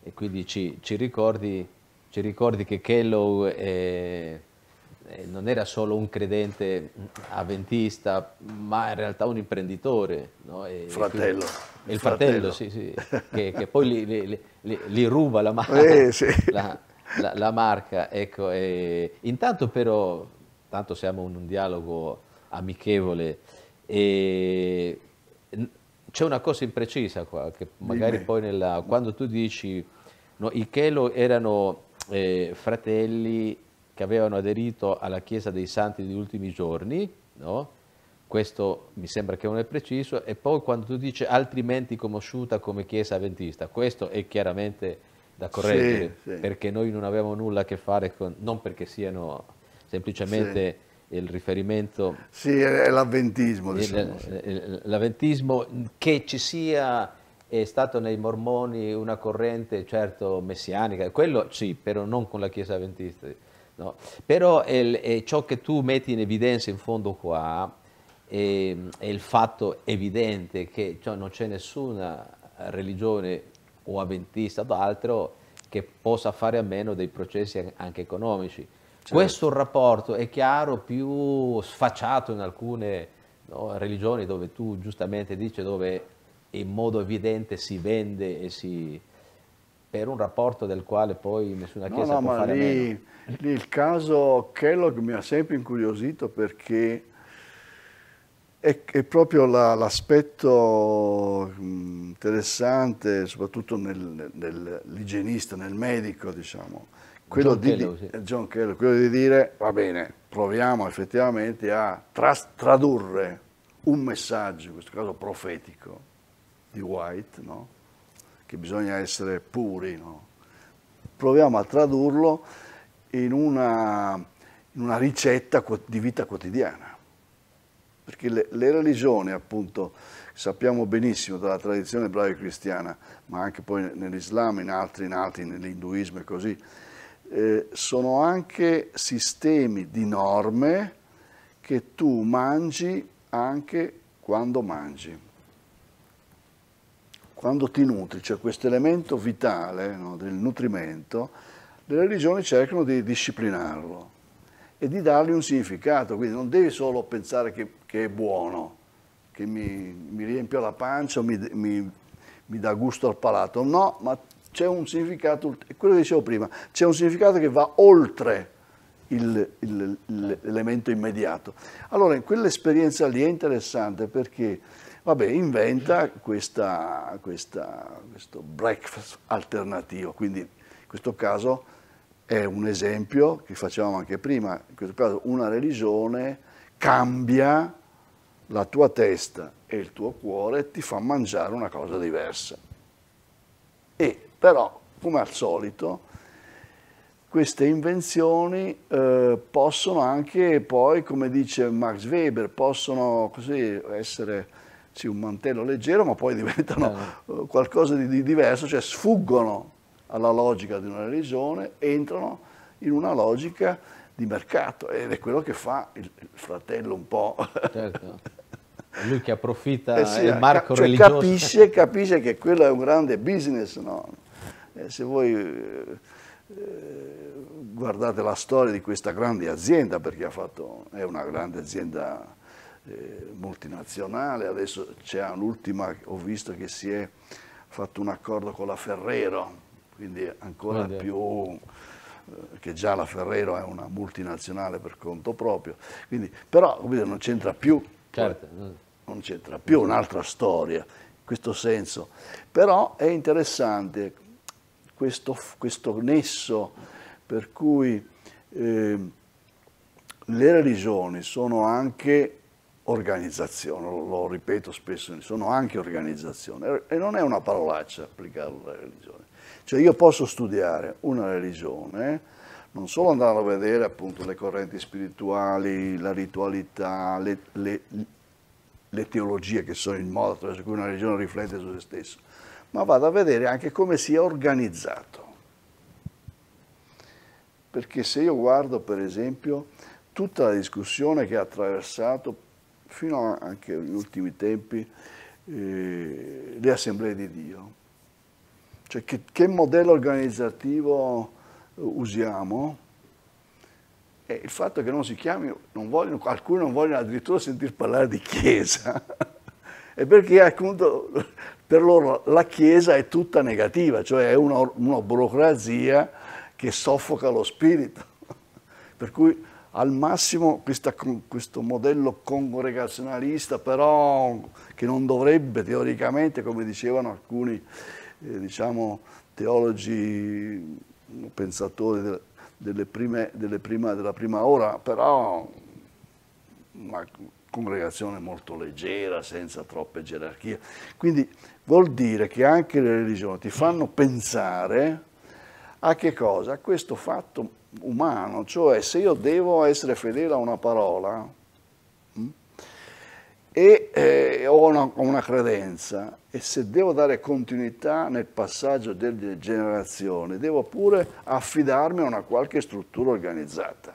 e quindi ci, ci, ricordi, ci ricordi, che Kellogg è, è, non era solo un credente avventista, ma in realtà un imprenditore. No? E, fratello. il fratello, fratello sì, sì, che, che, poi li, li, li, li ruba la marca. Eh, sì. la, la, la, marca ecco, intanto però, tanto siamo in un dialogo amichevole, e c'è una cosa imprecisa qua, che magari Dimmi. poi nella, quando tu dici no, i Chelo erano eh, fratelli che avevano aderito alla Chiesa dei Santi degli ultimi giorni, no? questo mi sembra che non è preciso, e poi quando tu dici altrimenti conosciuta come Chiesa Adventista, questo è chiaramente da correggere, sì, sì. perché noi non avevamo nulla a che fare con, non perché siano semplicemente... Sì il riferimento... Sì, è l'avventismo. Diciamo, l'avventismo, che ci sia è stato nei mormoni una corrente certo messianica, quello sì, però non con la Chiesa Adventista. No. Però è, è ciò che tu metti in evidenza in fondo qua è, è il fatto evidente che cioè, non c'è nessuna religione o avventista o altro che possa fare a meno dei processi anche economici. Certo. Questo rapporto è chiaro, più sfacciato in alcune no, religioni dove tu giustamente dici dove in modo evidente si vende e si, per un rapporto del quale poi nessuna Chiesa no, può ma lì, lì il caso Kellogg mi ha sempre incuriosito perché è, è proprio la, l'aspetto interessante, soprattutto nel, nell'igienista, nel medico, diciamo, quello John di, Kellogg, sì. eh, John Kellogg, quello di dire, va bene, proviamo effettivamente a tras- tradurre un messaggio, in questo caso profetico, di White, no? Che bisogna essere puri, no? proviamo a tradurlo in una, in una ricetta di vita quotidiana. Perché le, le religioni, appunto, sappiamo benissimo dalla tradizione ebraica cristiana, ma anche poi nell'Islam, in altri, in altri nell'Induismo e così, eh, sono anche sistemi di norme che tu mangi anche quando mangi. Quando ti nutri, cioè questo elemento vitale no, del nutrimento, le religioni cercano di disciplinarlo e di dargli un significato, quindi non devi solo pensare che, che è buono, che mi, mi riempie la pancia mi, mi, mi dà gusto al palato, no, ma c'è un significato, quello che dicevo prima, c'è un significato che va oltre l'elemento immediato. Allora, in quell'esperienza lì è interessante perché, vabbè, inventa questa, questa, questo breakfast alternativo, quindi in questo caso è un esempio che facevamo anche prima, in questo caso una religione cambia la tua testa e il tuo cuore ti fa mangiare una cosa diversa. E però, come al solito, queste invenzioni eh, possono anche poi, come dice Max Weber, possono così essere sì, un mantello leggero, ma poi [LAUGHS] diventano eh, qualcosa di, di diverso, cioè sfuggono alla logica di una religione, entrano in una logica di mercato ed è quello che fa il, il fratello un po'. Certo. [LAUGHS] Lui che approfitta Eh sì, il marco cioè religioso. Capisce, capisce che quello è un grande business, no? Eh, se voi eh, eh, guardate la storia di questa grande azienda, perché ha fatto, è una grande azienda eh, multinazionale, adesso c'è l'ultima, ho visto che si è fatto un accordo con la Ferrero, quindi ancora Grande. più eh, che già la Ferrero è una multinazionale per conto proprio, quindi, però capite, non c'entra più Certo. non c'entra più, un'altra storia, in questo senso. Però è interessante questo, questo nesso per cui eh, le religioni sono anche organizzazione, lo, ripeto spesso, sono anche organizzazione e non è una parolaccia applicarlo alla religione. Cioè io posso studiare una religione, non solo andare a vedere appunto le correnti spirituali, la ritualità, le, le- le teologie che sono in moda attraverso cui una religione riflette su se stessa, ma vado a vedere anche come si è organizzato. Perché se io guardo per esempio tutta la discussione che ha attraversato fino anche agli ultimi tempi eh, le assemblee di Dio, cioè che, che modello organizzativo eh, usiamo? E il fatto che non si chiami, non vogliono, alcuni non vogliono addirittura sentir parlare di Chiesa, è [LAUGHS] perché appunto per loro la Chiesa è tutta negativa, cioè è una, una burocrazia che soffoca lo spirito. [LAUGHS] Per cui al massimo questa questo modello congregazionalista, però che non dovrebbe teoricamente, come dicevano alcuni eh, diciamo, teologi, pensatori del- delle prime- delle prima- della prima ora, però una congregazione molto leggera, senza troppe gerarchie. Quindi vuol dire che anche le religioni ti fanno pensare a che cosa? A questo fatto umano, cioè se io devo essere fedele a una parola mm, e eh, ho una, una credenza e se devo dare continuità nel passaggio delle generazioni, devo pure affidarmi a una qualche struttura organizzata.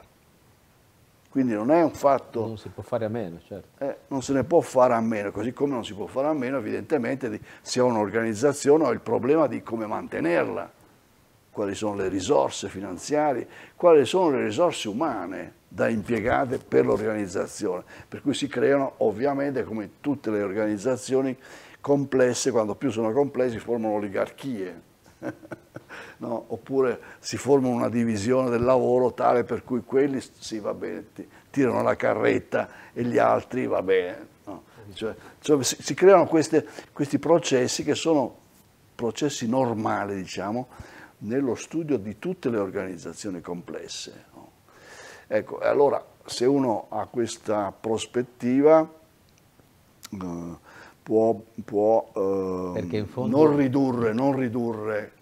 Quindi non è un fatto Non si può fare a meno, certo. eh, non se ne può fare a meno, così come non si può fare a meno evidentemente di, se ho un'organizzazione ho il problema di come mantenerla, quali sono le risorse finanziarie, quali sono le risorse umane da impiegate per l'organizzazione, per cui si creano ovviamente come tutte le organizzazioni complesse, quando più sono complesse formano oligarchie. [LAUGHS] no? oppure si forma una divisione del lavoro tale per cui quelli, sì va bene, tirano la carretta e gli altri va bene. No? Cioè, cioè si, si, creano queste, questi processi che sono processi normali, diciamo, nello studio di tutte le organizzazioni complesse. Ecco, allora se uno ha questa prospettiva eh, può, può eh, fondo... non, ridurre, non ridurre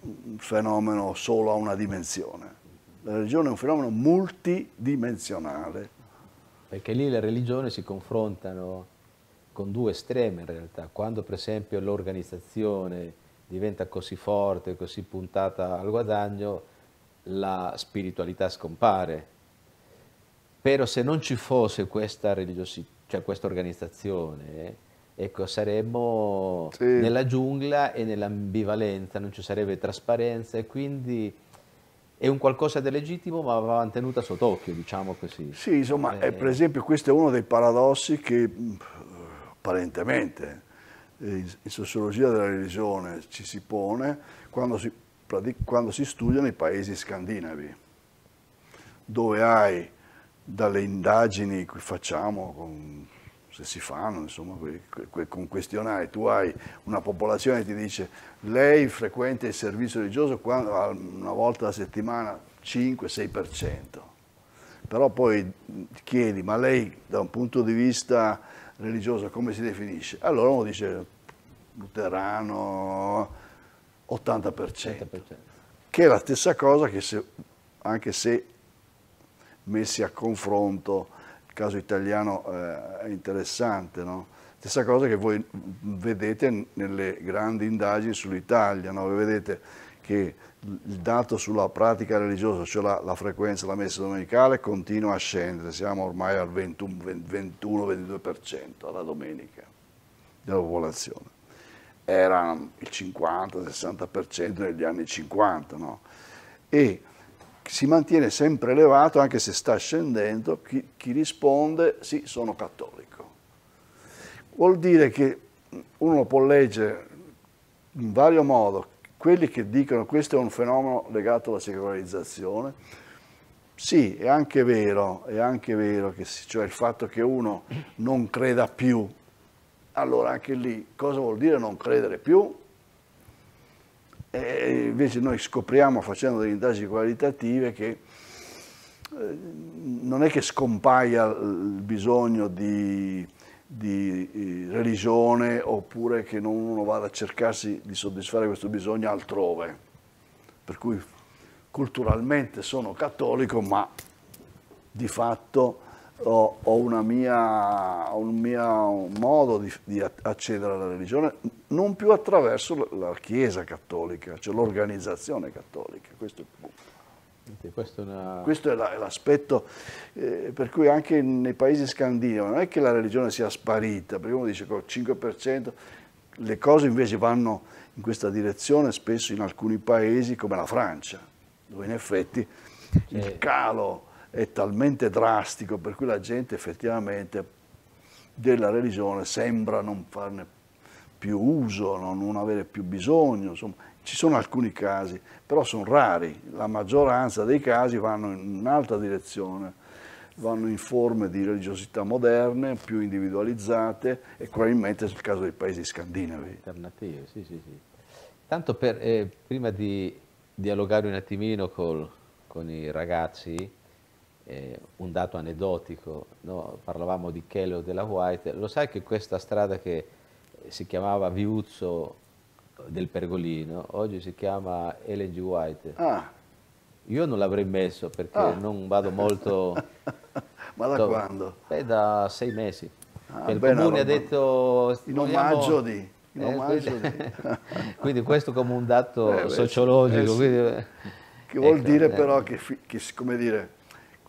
un fenomeno solo a una dimensione. La religione è un fenomeno multidimensionale. Perché lì le religioni si confrontano con due estremi in realtà. Quando per esempio l'organizzazione diventa così forte, così puntata al guadagno, la spiritualità scompare. Però se non ci fosse questa religiosità, cioè questa organizzazione, ecco, saremmo sì. nella giungla e nell'ambivalenza, non ci sarebbe trasparenza e quindi è un qualcosa di legittimo ma va mantenuta sott'occhio, diciamo così. Sì, insomma, eh, per esempio questo è uno dei paradossi che apparentemente in sociologia della religione ci si pone quando si, quando si studiano i paesi scandinavi, dove hai dalle indagini che facciamo con se si fanno, insomma, con questionari, tu hai una popolazione che ti dice lei frequenta il servizio religioso una volta alla settimana 5-6%, però poi chiedi ma lei da un punto di vista religioso come si definisce? Allora uno dice luterano 80%, 80%. che è la stessa cosa che se, anche se messi a confronto il caso italiano eh, è interessante, no? Stessa cosa che voi vedete nelle grandi indagini sull'Italia, no? vedete che il dato sulla pratica religiosa, cioè la, la, frequenza della messa domenicale, continua a scendere, siamo ormai al 21-22% alla domenica della popolazione. Era il 50-60% negli anni 50, no? E si mantiene sempre elevato anche se sta scendendo, chi, chi risponde sì, sono cattolico. Vuol dire che uno può leggere in vario modo quelli che dicono questo è un fenomeno legato alla secolarizzazione, sì, è anche vero, è anche vero che cioè il fatto che uno non creda più, allora anche lì cosa vuol dire non credere più? E invece noi scopriamo facendo delle indagini qualitative che eh, non è che scompaia il bisogno di, di eh, religione oppure che non uno vada a cercarsi di soddisfare questo bisogno altrove. Per cui culturalmente sono cattolico, ma di fatto ho, ho, mia, un mio modo di, di, accedere alla religione, non più attraverso la Chiesa cattolica, cioè l'organizzazione cattolica. Questo è, questo è, una... questo è l'aspetto eh, per cui anche nei paesi scandinavi non è che la religione sia sparita, perché uno dice che il 5%, le cose invece vanno in questa direzione spesso in alcuni paesi come la Francia, dove in effetti il calo è talmente drastico per cui la gente effettivamente della religione sembra non farne più uso, non avere più bisogno, insomma, ci sono alcuni casi, però sono rari, la maggioranza dei casi vanno in un'altra direzione, vanno in forme di religiosità moderne, più individualizzate e probabilmente è il caso dei paesi scandinavi. Alternative, sì, sì, sì. Tanto per, eh, prima di dialogare un attimino col, con i ragazzi, eh, un dato aneddotico, no? parlavamo di Kelly o della White, lo sai che questa strada che si chiamava Viuzzo del Pergolino, oggi si chiama Ellen G. White. Ah. Io non l'avrei messo perché ah. non vado molto... [LAUGHS] Ma da dove? quando? Beh, da sei mesi. Ah, il comune allora, ha detto... In omaggio di... In eh, omaggio quindi, di... [LAUGHS] quindi questo come un dato eh, sociologico. Eh, sì. quindi, che vuol ecco, dire eh. però che, che, come dire,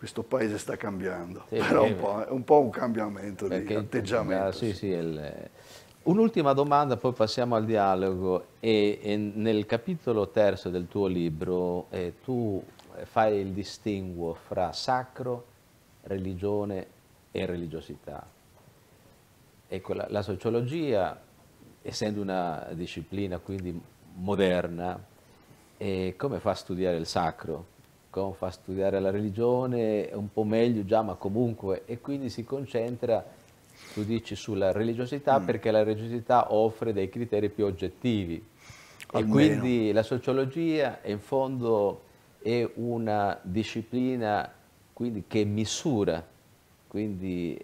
questo paese sta cambiando, sì, però un po', è un po' un cambiamento di atteggiamento. Sì, sì, il, Un'ultima domanda, poi passiamo al dialogo. E, e nel capitolo terzo del tuo libro eh, tu fai il distinguo fra sacro, religione e religiosità. Ecco, la, la sociologia, essendo una disciplina quindi moderna, e come fa a studiare il sacro? Come fa studiare la religione? Un po' meglio già, ma comunque, e quindi si concentra, tu dici, sulla religiosità mm. perché la religiosità offre dei criteri più oggettivi. Almeno. E quindi la sociologia in fondo è una disciplina quindi, che misura, quindi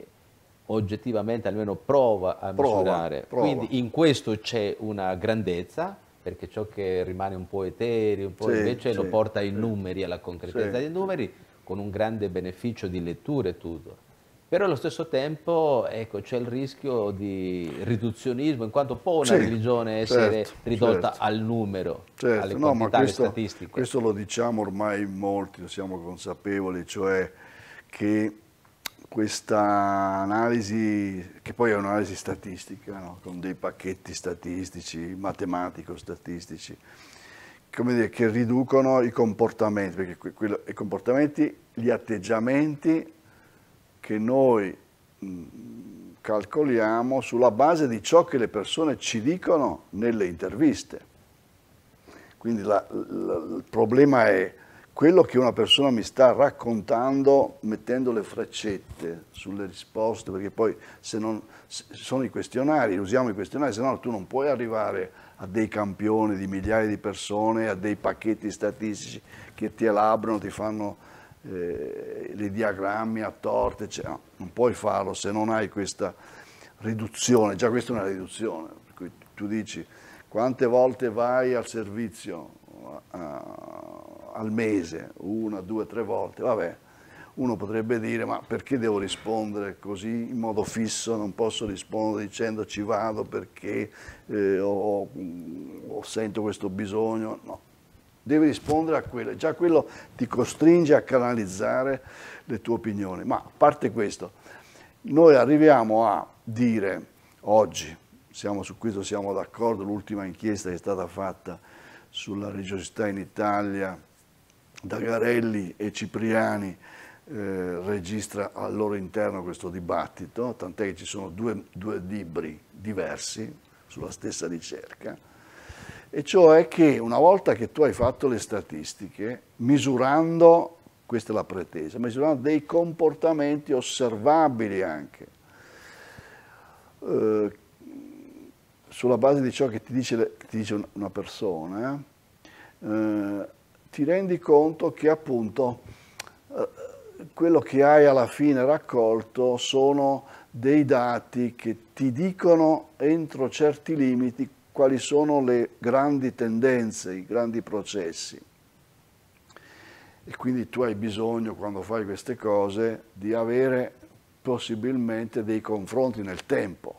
oggettivamente almeno prova a prova, misurare. Prova. Quindi in questo c'è una grandezza, perché ciò che rimane un po' etereo, un po' sì, invece sì, lo porta ai sì. numeri, alla concretezza dei numeri, con un grande beneficio di lettura e tutto. Però allo stesso tempo ecco, c'è il rischio di riduzionismo, in quanto può una religione essere certo, ridotta certo. al numero, certo. alle no, quantità, questo, statistiche. Questo lo diciamo ormai molti, siamo consapevoli, cioè che questa analisi, che poi è un'analisi statistica, no? con dei pacchetti statistici, matematico-statistici, come dire, che riducono i comportamenti, perché quello, i comportamenti, gli atteggiamenti che noi mh, calcoliamo sulla base di ciò che le persone ci dicono nelle interviste. Quindi la, la, il problema è quello che una persona mi sta raccontando mettendo le freccette sulle risposte, perché poi se non se sono i questionari, usiamo i questionari, se no tu non puoi arrivare a dei campioni di migliaia di persone, a dei pacchetti statistici che ti elaborano, ti fanno eh, i diagrammi a torte, cioè, no, non puoi farlo se non hai questa riduzione, già questa è una riduzione, per cui tu dici quante volte vai al servizio, uh, al mese, una, due, tre volte, vabbè, uno potrebbe dire ma perché devo rispondere così in modo fisso, non posso rispondere dicendo ci vado perché eh, ho, ho, sento questo bisogno, no, devi rispondere a quello, già quello ti costringe a canalizzare le tue opinioni, ma a parte questo, noi arriviamo a dire oggi, siamo su questo siamo d'accordo, l'ultima inchiesta che è stata fatta sulla religiosità in Italia da Garelli e Cipriani eh, registra al loro interno questo dibattito, tant'è che ci sono due, due libri diversi sulla stessa ricerca, e cioè che una volta che tu hai fatto le statistiche, misurando, questa è la pretesa, misurando dei comportamenti osservabili anche, eh, sulla base di ciò che ti dice, ti dice una persona, eh, ti rendi conto che appunto eh, quello che hai alla fine raccolto sono dei dati che ti dicono entro certi limiti quali sono le grandi tendenze, i grandi processi. E quindi tu hai bisogno, quando fai queste cose, di avere possibilmente dei confronti nel tempo,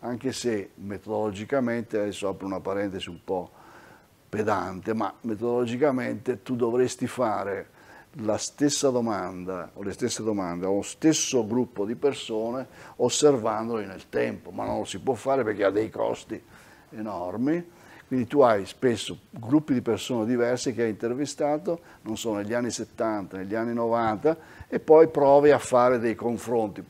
anche se metodologicamente, adesso apro una parentesi un po' pedante, ma metodologicamente tu dovresti fare la stessa domanda o le stesse domande a uno stesso gruppo di persone osservandoli nel tempo, ma non lo si può fare perché ha dei costi enormi. Quindi tu hai spesso gruppi di persone diverse che hai intervistato, non so, negli anni 70, negli anni 90, e poi provi a fare dei confronti,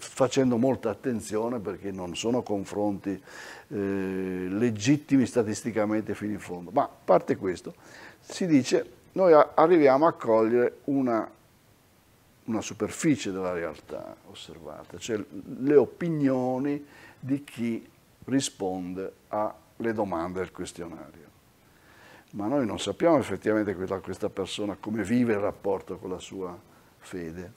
facendo molta attenzione perché non sono confronti eh, legittimi statisticamente fino in fondo. Ma a parte questo, si dice noi arriviamo a cogliere una, una superficie della realtà osservata, cioè le opinioni di chi risponde alle domande del questionario. Ma noi non sappiamo effettivamente questa persona come vive il rapporto con la sua fede.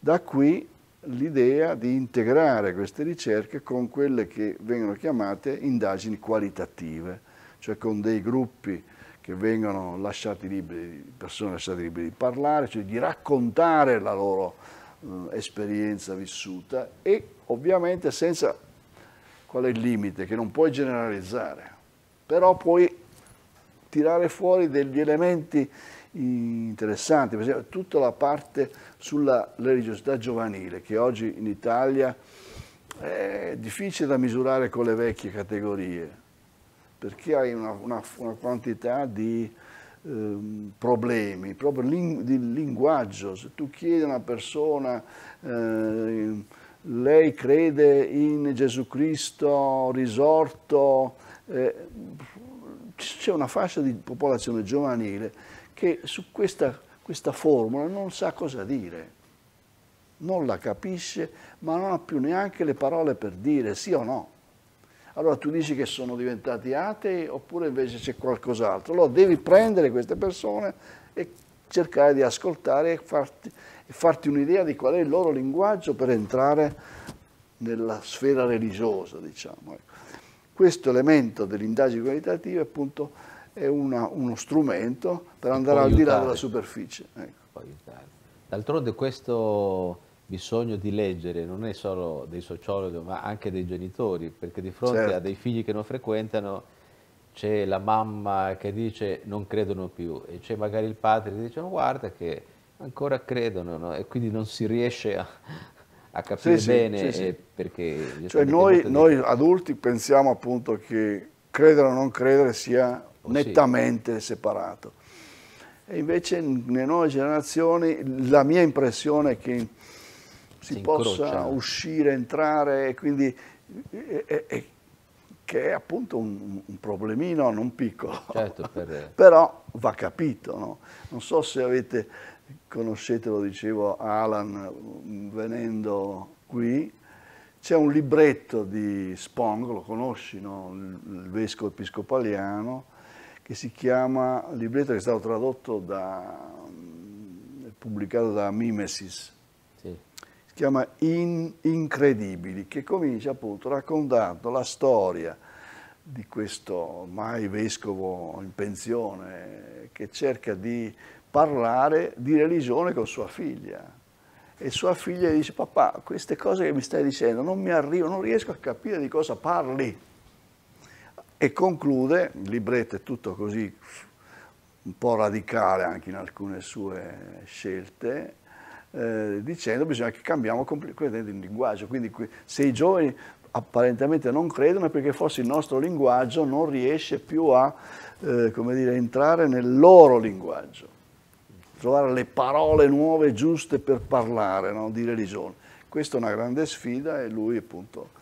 Da qui l'idea di integrare queste ricerche con quelle che vengono chiamate indagini qualitative, cioè con dei gruppi che vengono lasciati liberi, persone lasciate libere di parlare, cioè di raccontare la loro eh, esperienza vissuta e ovviamente senza, qual è il limite? Che non puoi generalizzare, però puoi tirare fuori degli elementi interessanti, per esempio tutta la parte sulla religiosità giovanile che oggi in Italia è difficile da misurare con le vecchie categorie perché hai una, una, una quantità di eh, problemi, proprio ling, di linguaggio. Se tu chiedi a una persona, eh, lei crede in Gesù Cristo risorto eh, c'è una fascia di popolazione giovanile che su questa, questa formula non sa cosa dire, non la capisce, ma non ha più neanche le parole per dire sì o no. Allora tu dici che sono diventati atei oppure invece c'è qualcos'altro. Allora devi prendere queste persone e cercare di ascoltare e farti, e farti un'idea di qual è il loro linguaggio per entrare nella sfera religiosa, diciamo. Ecco. Questo elemento dell'indagine qualitativa appunto è una, uno strumento per andare al di là della superficie. Ecco. D'altronde questo bisogno di leggere non è solo dei sociologi ma anche dei genitori, perché di fronte certo. a dei figli che non frequentano c'è la mamma che dice non credono più e c'è magari il padre che dice guarda che ancora credono no? e quindi non si riesce a, a capire sì, bene sì, sì. perché... Cioè noi, noi adulti pensiamo appunto che credere o non credere sia oh, nettamente separato. E invece nelle nuove generazioni la mia impressione è che si, si possa uscire, entrare, e quindi è, è, è, che è appunto un, un problemino non piccolo, certo, per... [LAUGHS] però va capito. No? Non so se avete, conoscete, lo dicevo Alan venendo qui, c'è un libretto di Spong, lo conosci, no? il, il vescovo episcopaliano, che si chiama, libretto che è stato tradotto da, pubblicato da Mimesis, chiama In Incredibili, che comincia appunto raccontando la storia di questo ormai vescovo in pensione che cerca di parlare di religione con sua figlia. E sua figlia gli dice, papà, queste cose che mi stai dicendo non mi arrivano, non riesco a capire di cosa parli. E conclude, il libretto è tutto così un po' radicale anche in alcune sue scelte, eh, dicendo bisogna che cambiamo completamente il linguaggio. Quindi se i giovani apparentemente non credono è perché forse il nostro linguaggio non riesce più a eh, dire, entrare nel loro linguaggio, trovare le parole nuove giuste per parlare no, di religione. Questa è una grande sfida e lui appunto...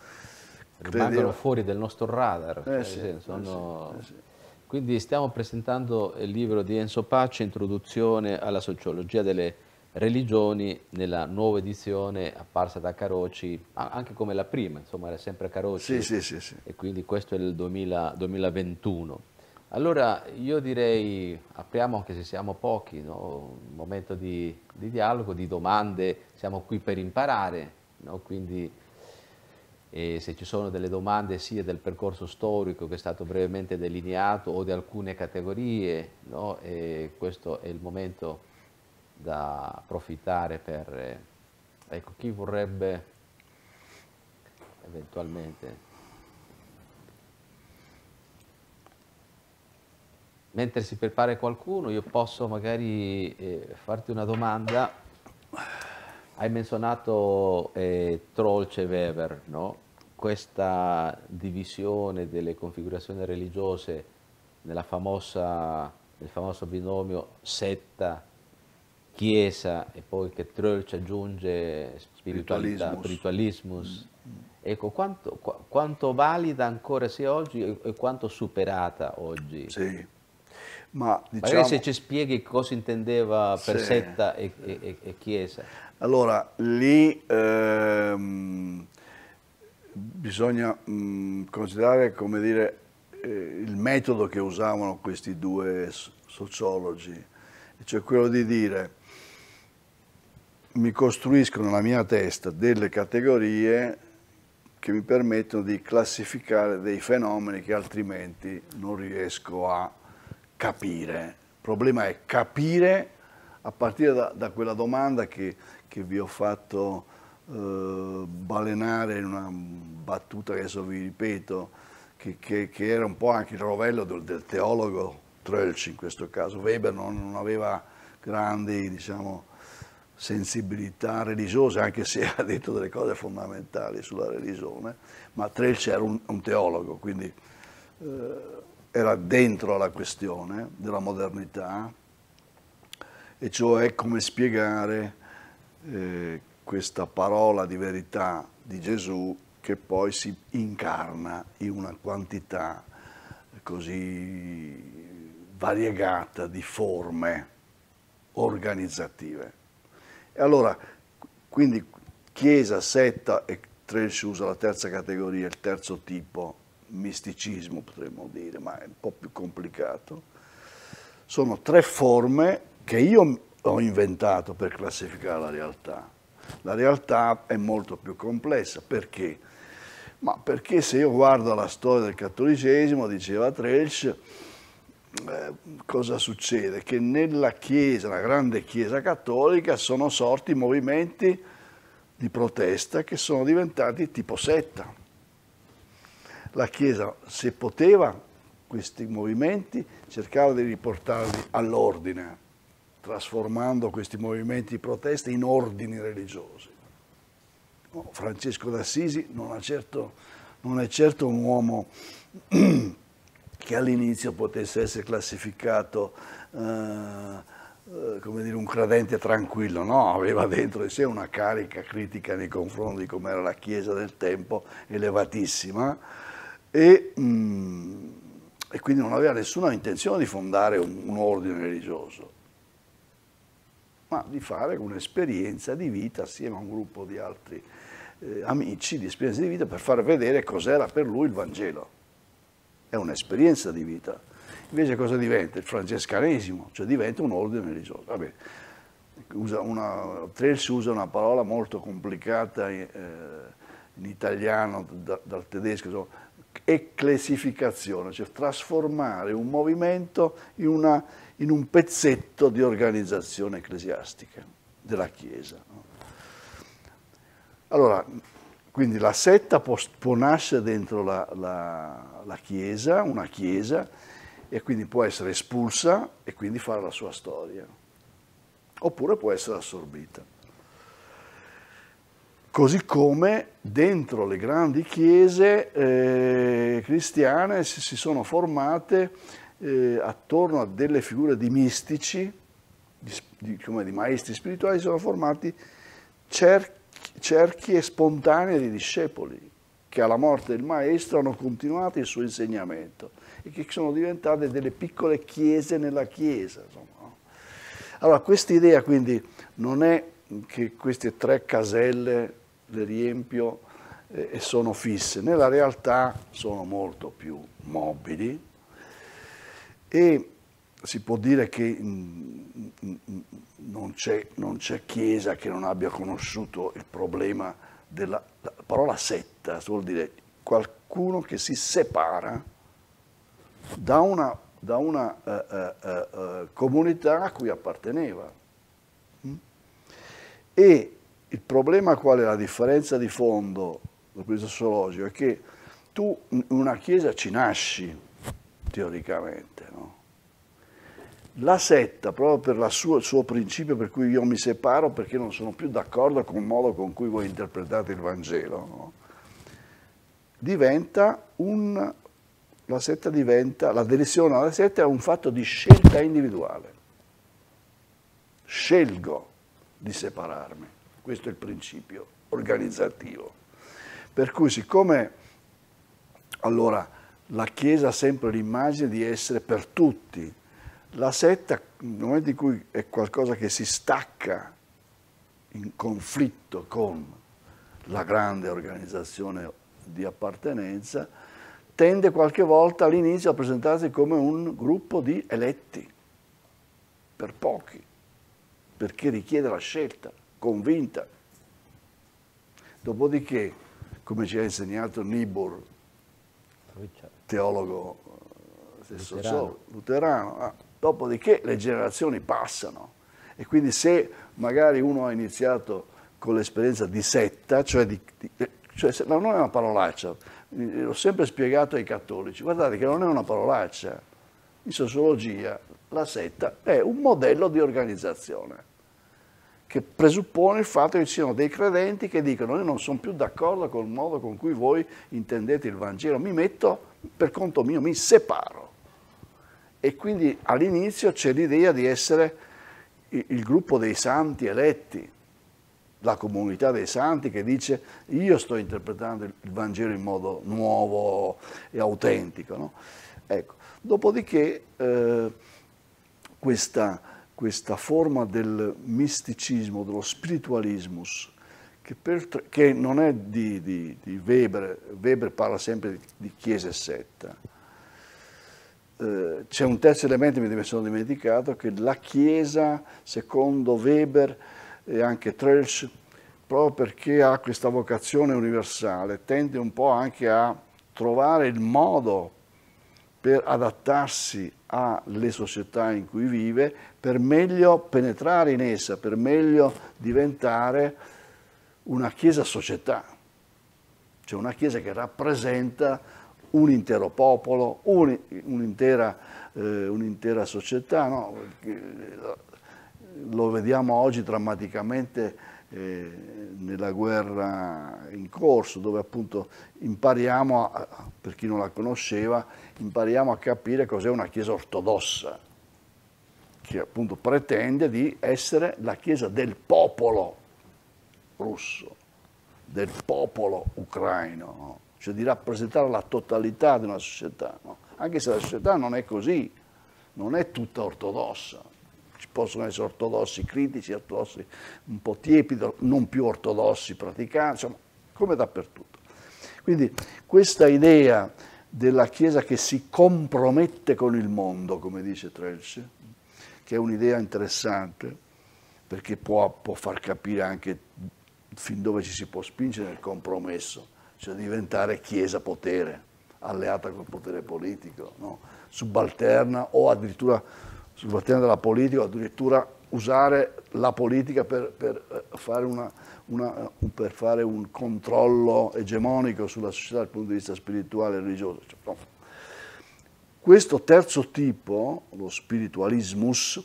Rimangono fuori del nostro radar. Eh cioè, sì, sono... eh sì, eh sì. Quindi stiamo presentando il libro di Enzo Pace, Introduzione alla sociologia delle religioni nella nuova edizione apparsa da Caroci, anche come la prima, insomma era sempre Caroci sì, sì, sì, e quindi questo è il 2000, 2021. Allora io direi apriamo anche se siamo pochi, no? un momento di, di, dialogo, di domande, siamo qui per imparare, no? quindi e se ci sono delle domande sia del percorso storico che è stato brevemente delineato o di alcune categorie, no? questo è il momento da approfittare per... Eh, ecco, chi vorrebbe eventualmente... Mentre si prepara qualcuno, io posso magari eh, farti una domanda. Hai menzionato eh, Trolce e Weber, no? questa divisione delle configurazioni religiose nella famosa, nel famoso binomio setta Chiesa e poi che Troelc aggiunge spiritualità, spiritualismus. Mm. Ecco, quanto, qu quanto, valida ancora sia oggi e, e quanto superata oggi? Sì, ma diciamo... Magari se ci spieghi cosa intendeva per sì. setta e, e, e, Chiesa. Allora, lì ehm, bisogna mh, mm, considerare, come dire, eh, il metodo che usavano questi due sociologi, cioè quello di dire mi costruisco nella mia testa delle categorie che mi permettono di classificare dei fenomeni che altrimenti non riesco a capire. Il problema è capire a partire da, da quella domanda che, che, vi ho fatto eh, balenare in una battuta che adesso vi ripeto, che, che, che era un po' anche il rovello del, del teologo Trölch in questo caso. Weber non, non aveva grandi, diciamo, sensibilità religiosa, anche se [LAUGHS] ha detto delle cose fondamentali sulla religione, ma Trelce era un, un teologo, quindi eh, era dentro alla questione della modernità, e cioè come spiegare eh, questa parola di verità di Gesù che poi si incarna in una quantità così variegata di forme organizzative. E allora, quindi Chiesa, setta e Trace usa la terza categoria, il terzo tipo, misticismo potremmo dire, ma è un po' più complicato. Sono tre forme che io ho inventato per classificare la realtà. La realtà è molto più complessa, perché? Ma perché se io guardo la storia del cattolicesimo, diceva Trelch, eh, cosa succede? Che nella Chiesa, la grande Chiesa cattolica, sono sorti movimenti di protesta che sono diventati tipo setta. La Chiesa, se poteva, questi movimenti, cercava di riportarli all'ordine, trasformando questi movimenti di protesta in ordini religiosi. Francesco d'Assisi non, certo, non, è certo un uomo [CLEARS THROAT] che all'inizio potesse essere classificato eh, eh, come dire, un credente tranquillo, no, aveva dentro di sé una carica critica nei confronti di come era la Chiesa del tempo, elevatissima, e, mh, mm, e quindi non aveva nessuna intenzione di fondare un, un ordine religioso ma di fare un'esperienza di vita assieme a un gruppo di altri eh, amici di esperienza di vita per far vedere cos'era per lui il Vangelo. È un'esperienza di vita. Invece cosa diventa? Il francescanesimo, cioè diventa un ordine religioso. Vabbè, usa una, Trels usa una parola molto complicata in, eh, in italiano da, dal tedesco, insomma, ecclesificazione, cioè trasformare un movimento in una in un pezzetto di organizzazione ecclesiastica della Chiesa. Allora, quindi la setta può, può nascere dentro la, la, la, Chiesa, una Chiesa, e quindi può essere espulsa e quindi fare la sua storia, oppure può essere assorbita. Così come dentro le grandi chiese eh, cristiane si, si sono formate eh, attorno a delle figure di mistici, di, di, come, di maestri spirituali, sono formati cerchi, cerchi spontanei di discepoli che alla morte del maestro hanno continuato il suo insegnamento e che sono diventate delle piccole chiese nella chiesa. Insomma. Allora, questa idea quindi non è che queste tre caselle le riempio eh, e sono fisse, nella realtà sono molto più mobili, e si può dire che mm, mm, mm, non c'è, chiesa che non abbia conosciuto il problema della parola setta, vuol dire qualcuno che si separa da una, da una uh, uh, uh, comunità a cui apparteneva. E il problema qual è la differenza di fondo da questo sociologico? È che tu in una chiesa ci nasci, teoricamente. No? La setta, proprio per sua, il suo principio per cui io mi separo perché non sono più d'accordo con il modo con cui voi interpretate il Vangelo, no? diventa un, la setta diventa, l'adesione alla setta è un fatto di scelta individuale. Scelgo di separarmi, questo è il principio organizzativo. Per cui siccome allora la Chiesa ha sempre l'immagine di essere per tutti. La setta, nel momento in cui è qualcosa che si stacca in conflitto con la grande organizzazione di appartenenza, tende qualche volta all'inizio a presentarsi come un gruppo di eletti, per pochi, perché richiede la scelta convinta. Dopodiché, come ci ha insegnato Nibor, teologo eh, luterano, luterano ah, dopodiché le generazioni passano. E quindi se magari uno ha iniziato con l'esperienza di setta, cioè, di, di, cioè non è una parolaccia, l'ho sempre spiegato ai cattolici, guardate che non è una parolaccia, in sociologia la setta è un modello di organizzazione che presuppone il fatto che ci siano dei credenti che dicono io non sono più d'accordo con il modo con cui voi intendete il Vangelo, mi metto per conto mio, mi separo. E quindi all'inizio c'è l'idea di essere il gruppo dei santi eletti, la comunità dei santi che dice io sto interpretando il Vangelo in modo nuovo e autentico. No? Ecco. Dopodiché eh, questa, questa, forma del misticismo, dello spiritualismus, che, per, che non è di, di, di, Weber, Weber parla sempre di, di chiesa e setta, eh, c'è un terzo elemento, mi sono dimenticato, che la chiesa, secondo Weber e anche Trelsch, proprio perché ha questa vocazione universale, tende un po' anche a trovare il modo per adattarsi alle società in cui vive, per meglio penetrare in essa, per meglio diventare una chiesa società, cioè una chiesa che rappresenta un intero popolo, un'intera, eh, un'intera società. No? Lo vediamo oggi drammaticamente eh, nella guerra in corso, dove appunto impariamo, a, per chi non la conosceva, impariamo a capire cos'è una Chiesa ortodossa, che appunto pretende di essere la Chiesa del popolo russo, del popolo ucraino, no? cioè di rappresentare la totalità di una società, no? anche se la società non è così, non è tutta ortodossa ci possono essere ortodossi critici, ortodossi un po' tiepidi, non più ortodossi praticanti, insomma, come dappertutto. Quindi questa idea della Chiesa che si compromette con il mondo, come dice Trelce, che è un'idea interessante, perché può, può, far capire anche fin dove ci si può spingere nel compromesso, cioè diventare Chiesa potere, alleata col potere politico, no? subalterna o addirittura sul tema della politica, addirittura usare la politica per, per, eh, fare, una, una, per fare, un controllo egemonico sulla società dal punto di vista spirituale e religioso. Cioè. Questo terzo tipo, lo spiritualismus,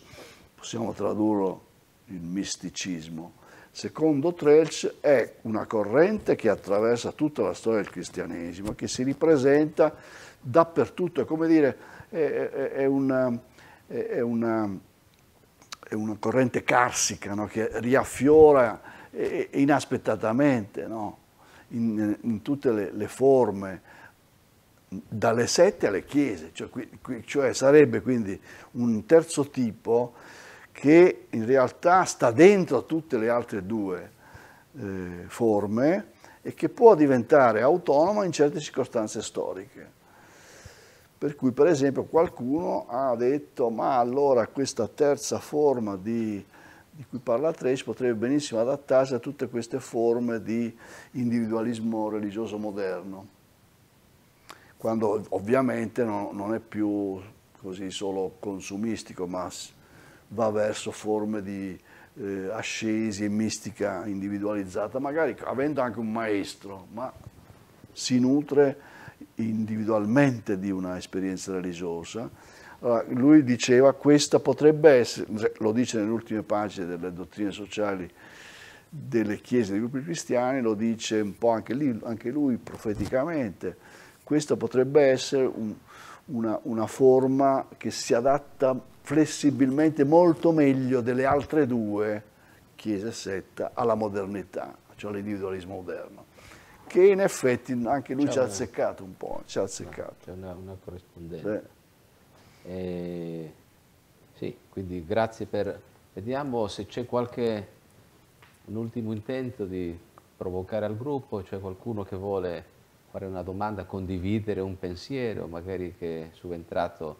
possiamo tradurlo il misticismo, secondo Trelch è una corrente che attraversa tutta la storia del cristianesimo, che si ripresenta dappertutto, è come dire, è, è, è una è una, è una corrente carsica no? che riaffiora inaspettatamente no? in, in, tutte le, le, forme, dalle sette alle chiese, cioè, cioè sarebbe quindi un terzo tipo che in realtà sta dentro tutte le altre due eh, forme e che può diventare autonomo in certe circostanze storiche. Per cui per esempio qualcuno ha detto ma allora questa terza forma di, di cui parla Trace potrebbe benissimo adattarsi a tutte queste forme di individualismo religioso moderno, quando ovviamente no, non è più così solo consumistico, ma va verso forme di eh, ascesi e mistica individualizzata, magari avendo anche un maestro, ma si nutre individualmente di una esperienza religiosa. Allora, lui diceva questa potrebbe essere, lo dice nelle ultime pagine delle dottrine sociali delle chiese dei gruppi cristiani, lo dice un po' anche, lì, anche lui profeticamente, questa potrebbe essere un, una, una forma che si adatta flessibilmente molto meglio delle altre due, chiesa e setta, alla modernità, cioè all'individualismo moderno che in effetti anche lui ci ha azzeccato un po', ci ha azzeccato. C'è una, una, corrispondenza. Sì. E, sì, quindi grazie per... Vediamo se c'è qualche, un ultimo intento di provocare al gruppo, c'è qualcuno che vuole fare una domanda, condividere un pensiero, magari che è subentrato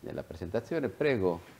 nella presentazione. Prego.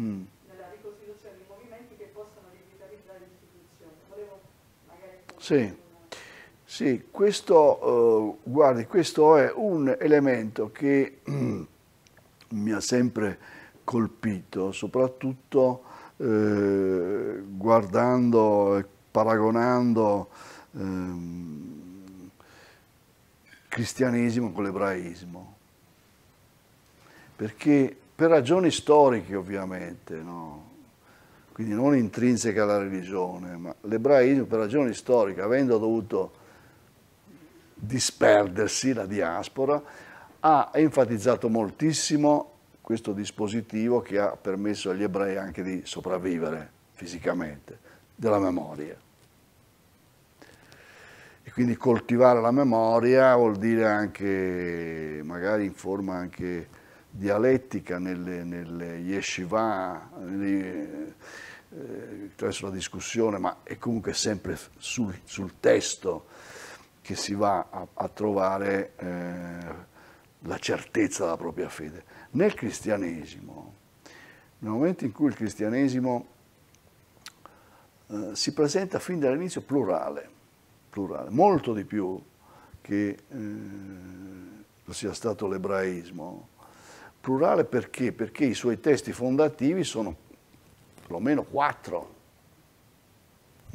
Mm. nella ricostituzione di movimenti che possono rivitalizzare l'istituzione. Volevo magari... Sì. Sì, questo, uh, guardi, questo è un elemento che [CLEARS THROAT] mi ha sempre colpito, soprattutto eh, guardando e paragonando eh, cristianesimo con l'ebraismo. Perché per ragioni storiche ovviamente, no? quindi non intrinseche alla religione, ma l'ebraismo per ragioni storiche, avendo dovuto disperdersi la diaspora, ha enfatizzato moltissimo questo dispositivo che ha permesso agli ebrei anche di sopravvivere fisicamente, della memoria. E quindi coltivare la memoria vuol dire anche, magari in forma anche dialettica, nelle, nelle yeshiva, nelle, eh, attraverso la discussione, ma è comunque sempre sul, sul testo che si va a, a trovare eh, la certezza della propria fede. Nel cristianesimo, nel momento in cui il cristianesimo eh, si presenta fin dall'inizio plurale, plurale, molto di più che eh, lo sia stato l'ebraismo, plurale perché? Perché i suoi testi fondativi sono perlomeno quattro,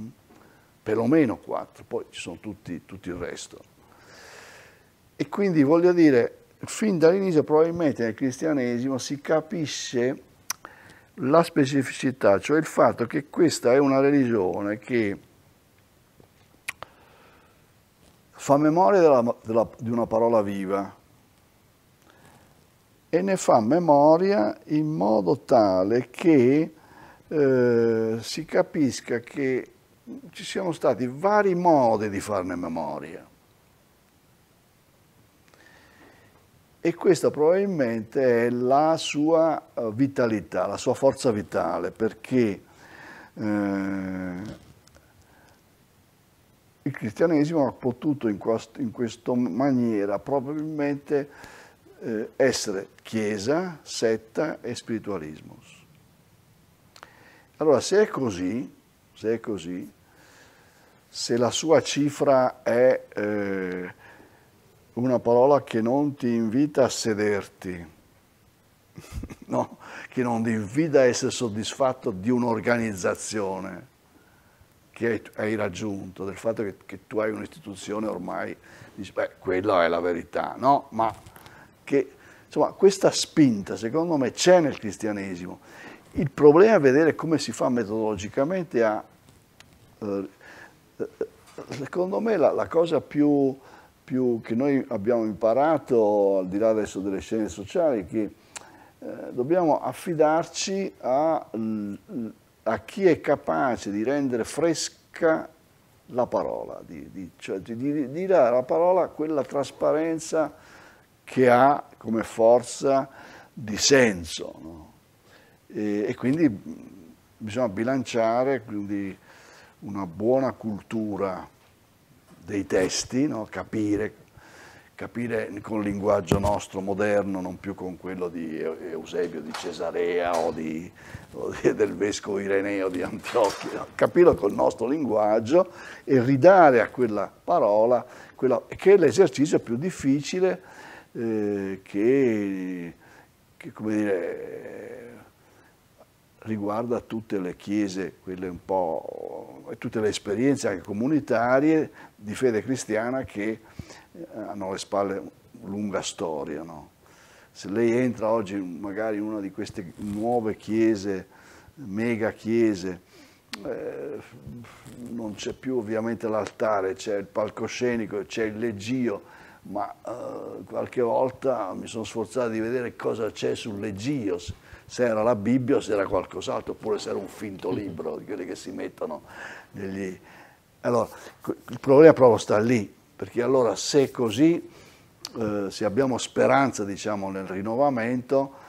mm? perlomeno quattro, poi ci sono tutti, tutto il resto. E quindi voglio dire, fin dall'inizio probabilmente nel cristianesimo si capisce la specificità, cioè il fatto che questa è una religione che fa memoria della, della, di una parola viva e ne fa memoria in modo tale che eh, si capisca che ci siano stati vari modi di farne memoria. e questa probabilmente è la sua eh, vitalità, la sua forza vitale, perché eh, il cristianesimo ha potuto in, quest in questa maniera probabilmente eh, essere chiesa, setta e spiritualismo. Allora se è così, se è così, se la sua cifra è eh, una parola che non ti invita a sederti, [LAUGHS] no? che non ti invita a essere soddisfatto di un'organizzazione che hai raggiunto, del fatto che, che tu hai un'istituzione ormai, dici, beh, quella è la verità, no? Ma che, insomma, questa spinta, secondo me, c'è nel cristianesimo. Il problema è vedere come si fa metodologicamente a... Eh, secondo me la, la cosa più più che noi abbiamo imparato, al di là adesso delle scienze sociali, che eh, dobbiamo affidarci a, a, chi è capace di rendere fresca la parola, di, di, cioè di, di dare alla parola quella trasparenza che ha come forza di senso. No? E, e, quindi bisogna bilanciare quindi, una buona cultura dei testi, no? capire, capire con il linguaggio nostro moderno, non più con quello di Eusebio di Cesarea o, di, o di, [LAUGHS] del vescovo Ireneo di Antiochia, no? capirlo col nostro linguaggio e ridare a quella parola, quella, che è l'esercizio più difficile eh, che, che, dire, riguarda tutte le chiese, quelle un po', tutte le esperienze anche comunitarie di fede cristiana che eh, hanno alle spalle una lunga storia. No? Se lei entra oggi magari in una di queste nuove chiese, mega chiese, eh, non c'è più ovviamente l'altare, c'è il palcoscenico, c'è il leggio, ma eh, qualche volta mi sono sforzato di vedere cosa c'è sul leggio, se era la Bibbia o se era qualcos'altro, oppure se era un finto libro di quelli che si mettono negli... Allora, il problema proprio sta lì, perché allora se è così, eh, se abbiamo speranza diciamo, nel rinnovamento,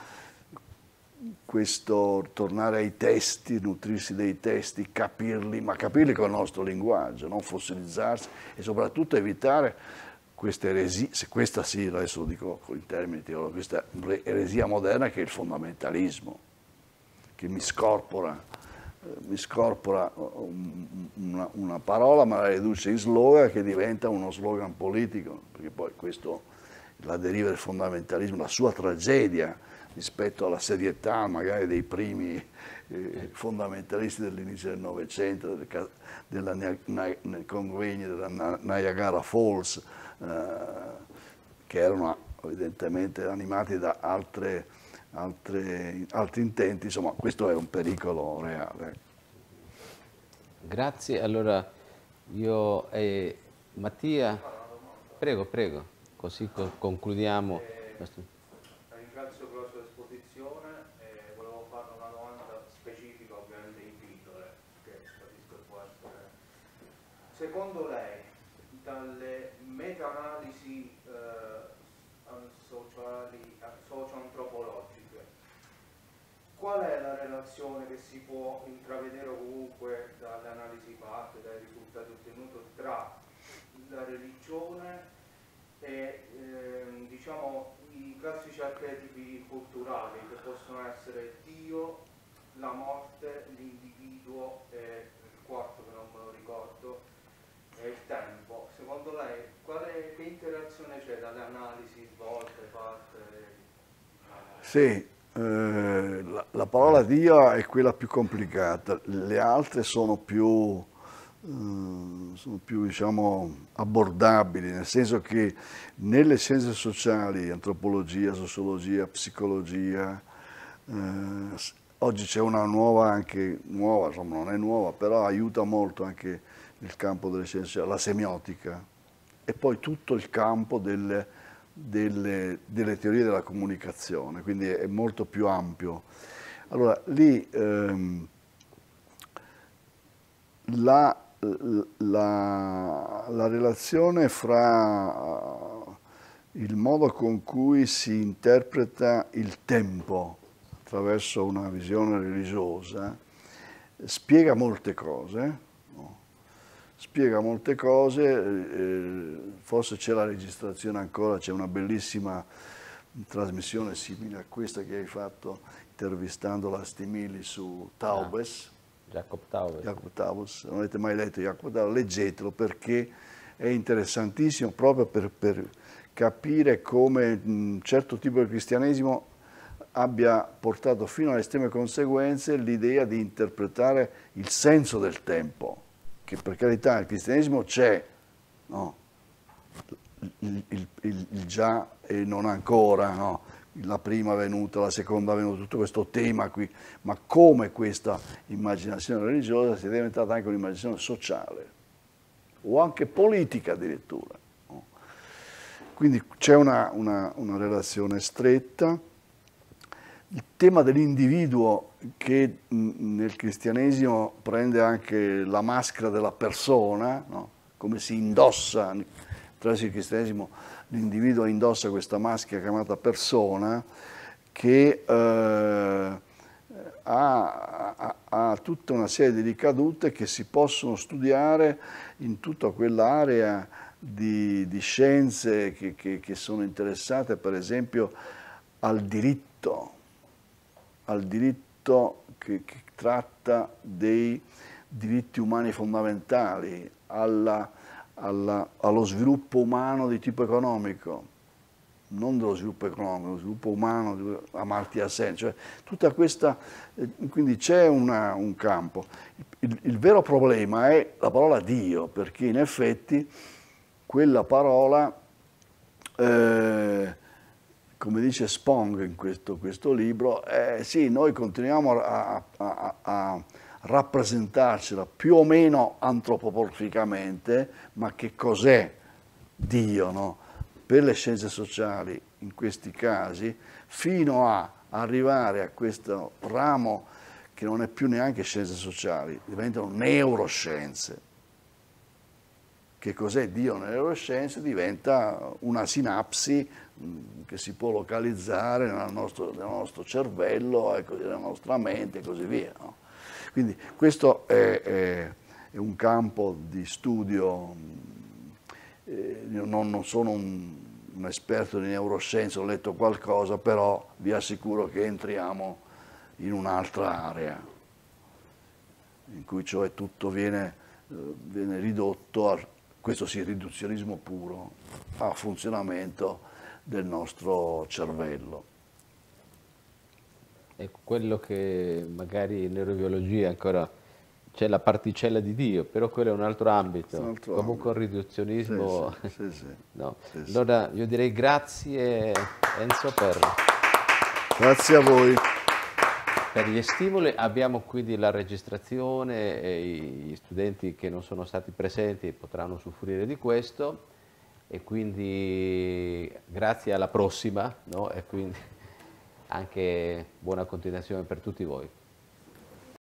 questo tornare ai testi, nutrirsi dei testi, capirli, ma capirli con il nostro linguaggio, non fossilizzarsi e soprattutto evitare questa eresia, questa sì, adesso lo dico in termini teologici, questa eresia moderna che è il fondamentalismo, che mi scorpora mi scorpora una, una, parola ma la riduce in slogan che diventa uno slogan politico, perché poi questo la deriva del fondamentalismo, la sua tragedia rispetto alla serietà magari dei primi eh, fondamentalisti dell'inizio del Novecento, del, della, nel convegno della Niagara Falls, eh, che erano evidentemente animati da altre, altre, altri intenti, insomma questo è un pericolo reale. Grazie, allora io e Mattia, prego, prego, così concludiamo. Eh, ringrazio per la sua esposizione e volevo fare una domanda specifica, ovviamente in pillole, che capisco che può essere. Secondo lei, dalle meta-analisi sociali, socio-antropologiche. Qual è la relazione che si può intravedere comunque dalle analisi fatte, dai risultati ottenuti tra la religione e ehm, diciamo, i classici archetipi culturali che possono essere Dio, la morte, l'individuo e il quarto che non me lo ricordo, e il tempo. Secondo lei quale, che interazione c'è dalle analisi svolte, fatte? Sì, eh, la, la, parola Dio è quella più complicata, le altre sono più, eh, sono più diciamo, abbordabili, nel senso che nelle scienze sociali, antropologia, sociologia, psicologia, eh, oggi c'è una nuova, anche nuova, insomma non è nuova, però aiuta molto anche nel campo delle scienze, la semiotica e poi tutto il campo delle, delle, delle teorie della comunicazione, quindi è molto più ampio. Allora, lì ehm, la, la, la, relazione fra il modo con cui si interpreta il tempo attraverso una visione religiosa spiega molte cose, spiega molte cose, eh, forse c'è la registrazione ancora, c'è una bellissima trasmissione simile a questa che hai fatto intervistando la Stimili su Taubes. Ah, Jacob Taubes. Jacob Taubes. Non avete mai letto Jacob Taubes? Leggetelo perché è interessantissimo proprio per, per capire come un certo tipo di cristianesimo abbia portato fino alle estreme conseguenze l'idea di interpretare il senso del tempo che per carità il cristianesimo c'è, no? il, il, il, il, già e non ancora, no? la prima venuta, la seconda venuta, tutto questo tema qui, ma come questa immaginazione religiosa sia diventata anche un'immaginazione sociale o anche politica addirittura. No? Quindi c'è una, una, una relazione stretta il tema dell'individuo che nel cristianesimo prende anche la maschera della persona, no? come si indossa, attraverso il cristianesimo l'individuo indossa questa maschera chiamata persona, che eh, ha, ha, ha, tutta una serie di ricadute che si possono studiare in tutta quell'area di, di, scienze che, che, che sono interessate per esempio al diritto, al diritto che, che tratta dei diritti umani fondamentali, alla, alla, allo sviluppo umano di tipo economico, non dello sviluppo economico, dello sviluppo umano, Amartya Sen, cioè tutta questa, eh, quindi c'è un campo. Il, il, vero problema è la parola Dio, perché in effetti quella parola eh, come dice Spong in questo, questo libro, eh, sì, noi continuiamo a, a, a, rappresentarcela più o meno antropoporficamente, ma che cos'è Dio no? per le scienze sociali in questi casi, fino a arrivare a questo ramo che non è più neanche scienze sociali, diventano neuroscienze. Che cos'è Dio nelle neuroscienze? Diventa una sinapsi che si può localizzare nel nostro, nel nostro cervello, ecco, nella nostra mente e così via. No? Quindi questo è, è, è, un campo di studio, eh, non, non, sono un, un, esperto di neuroscienze, ho letto qualcosa, però vi assicuro che entriamo in un'altra area. in cui cioè tutto viene, eh, viene ridotto, a, questo sì, riduzionismo puro, a funzionamento del nostro cervello. È quello che magari in neurobiologia ancora c'è la particella di Dio, però quello è un altro ambito. Un altro Comunque il ambito. riduzionismo... Sì, sì, sì, [LAUGHS] no. Allora io direi grazie Enzo per, Grazie a voi. per gli stimoli. Abbiamo quindi la registrazione e gli studenti che non sono stati presenti potranno usufruire di questo e quindi grazie alla prossima no? e quindi anche buona continuazione per tutti voi.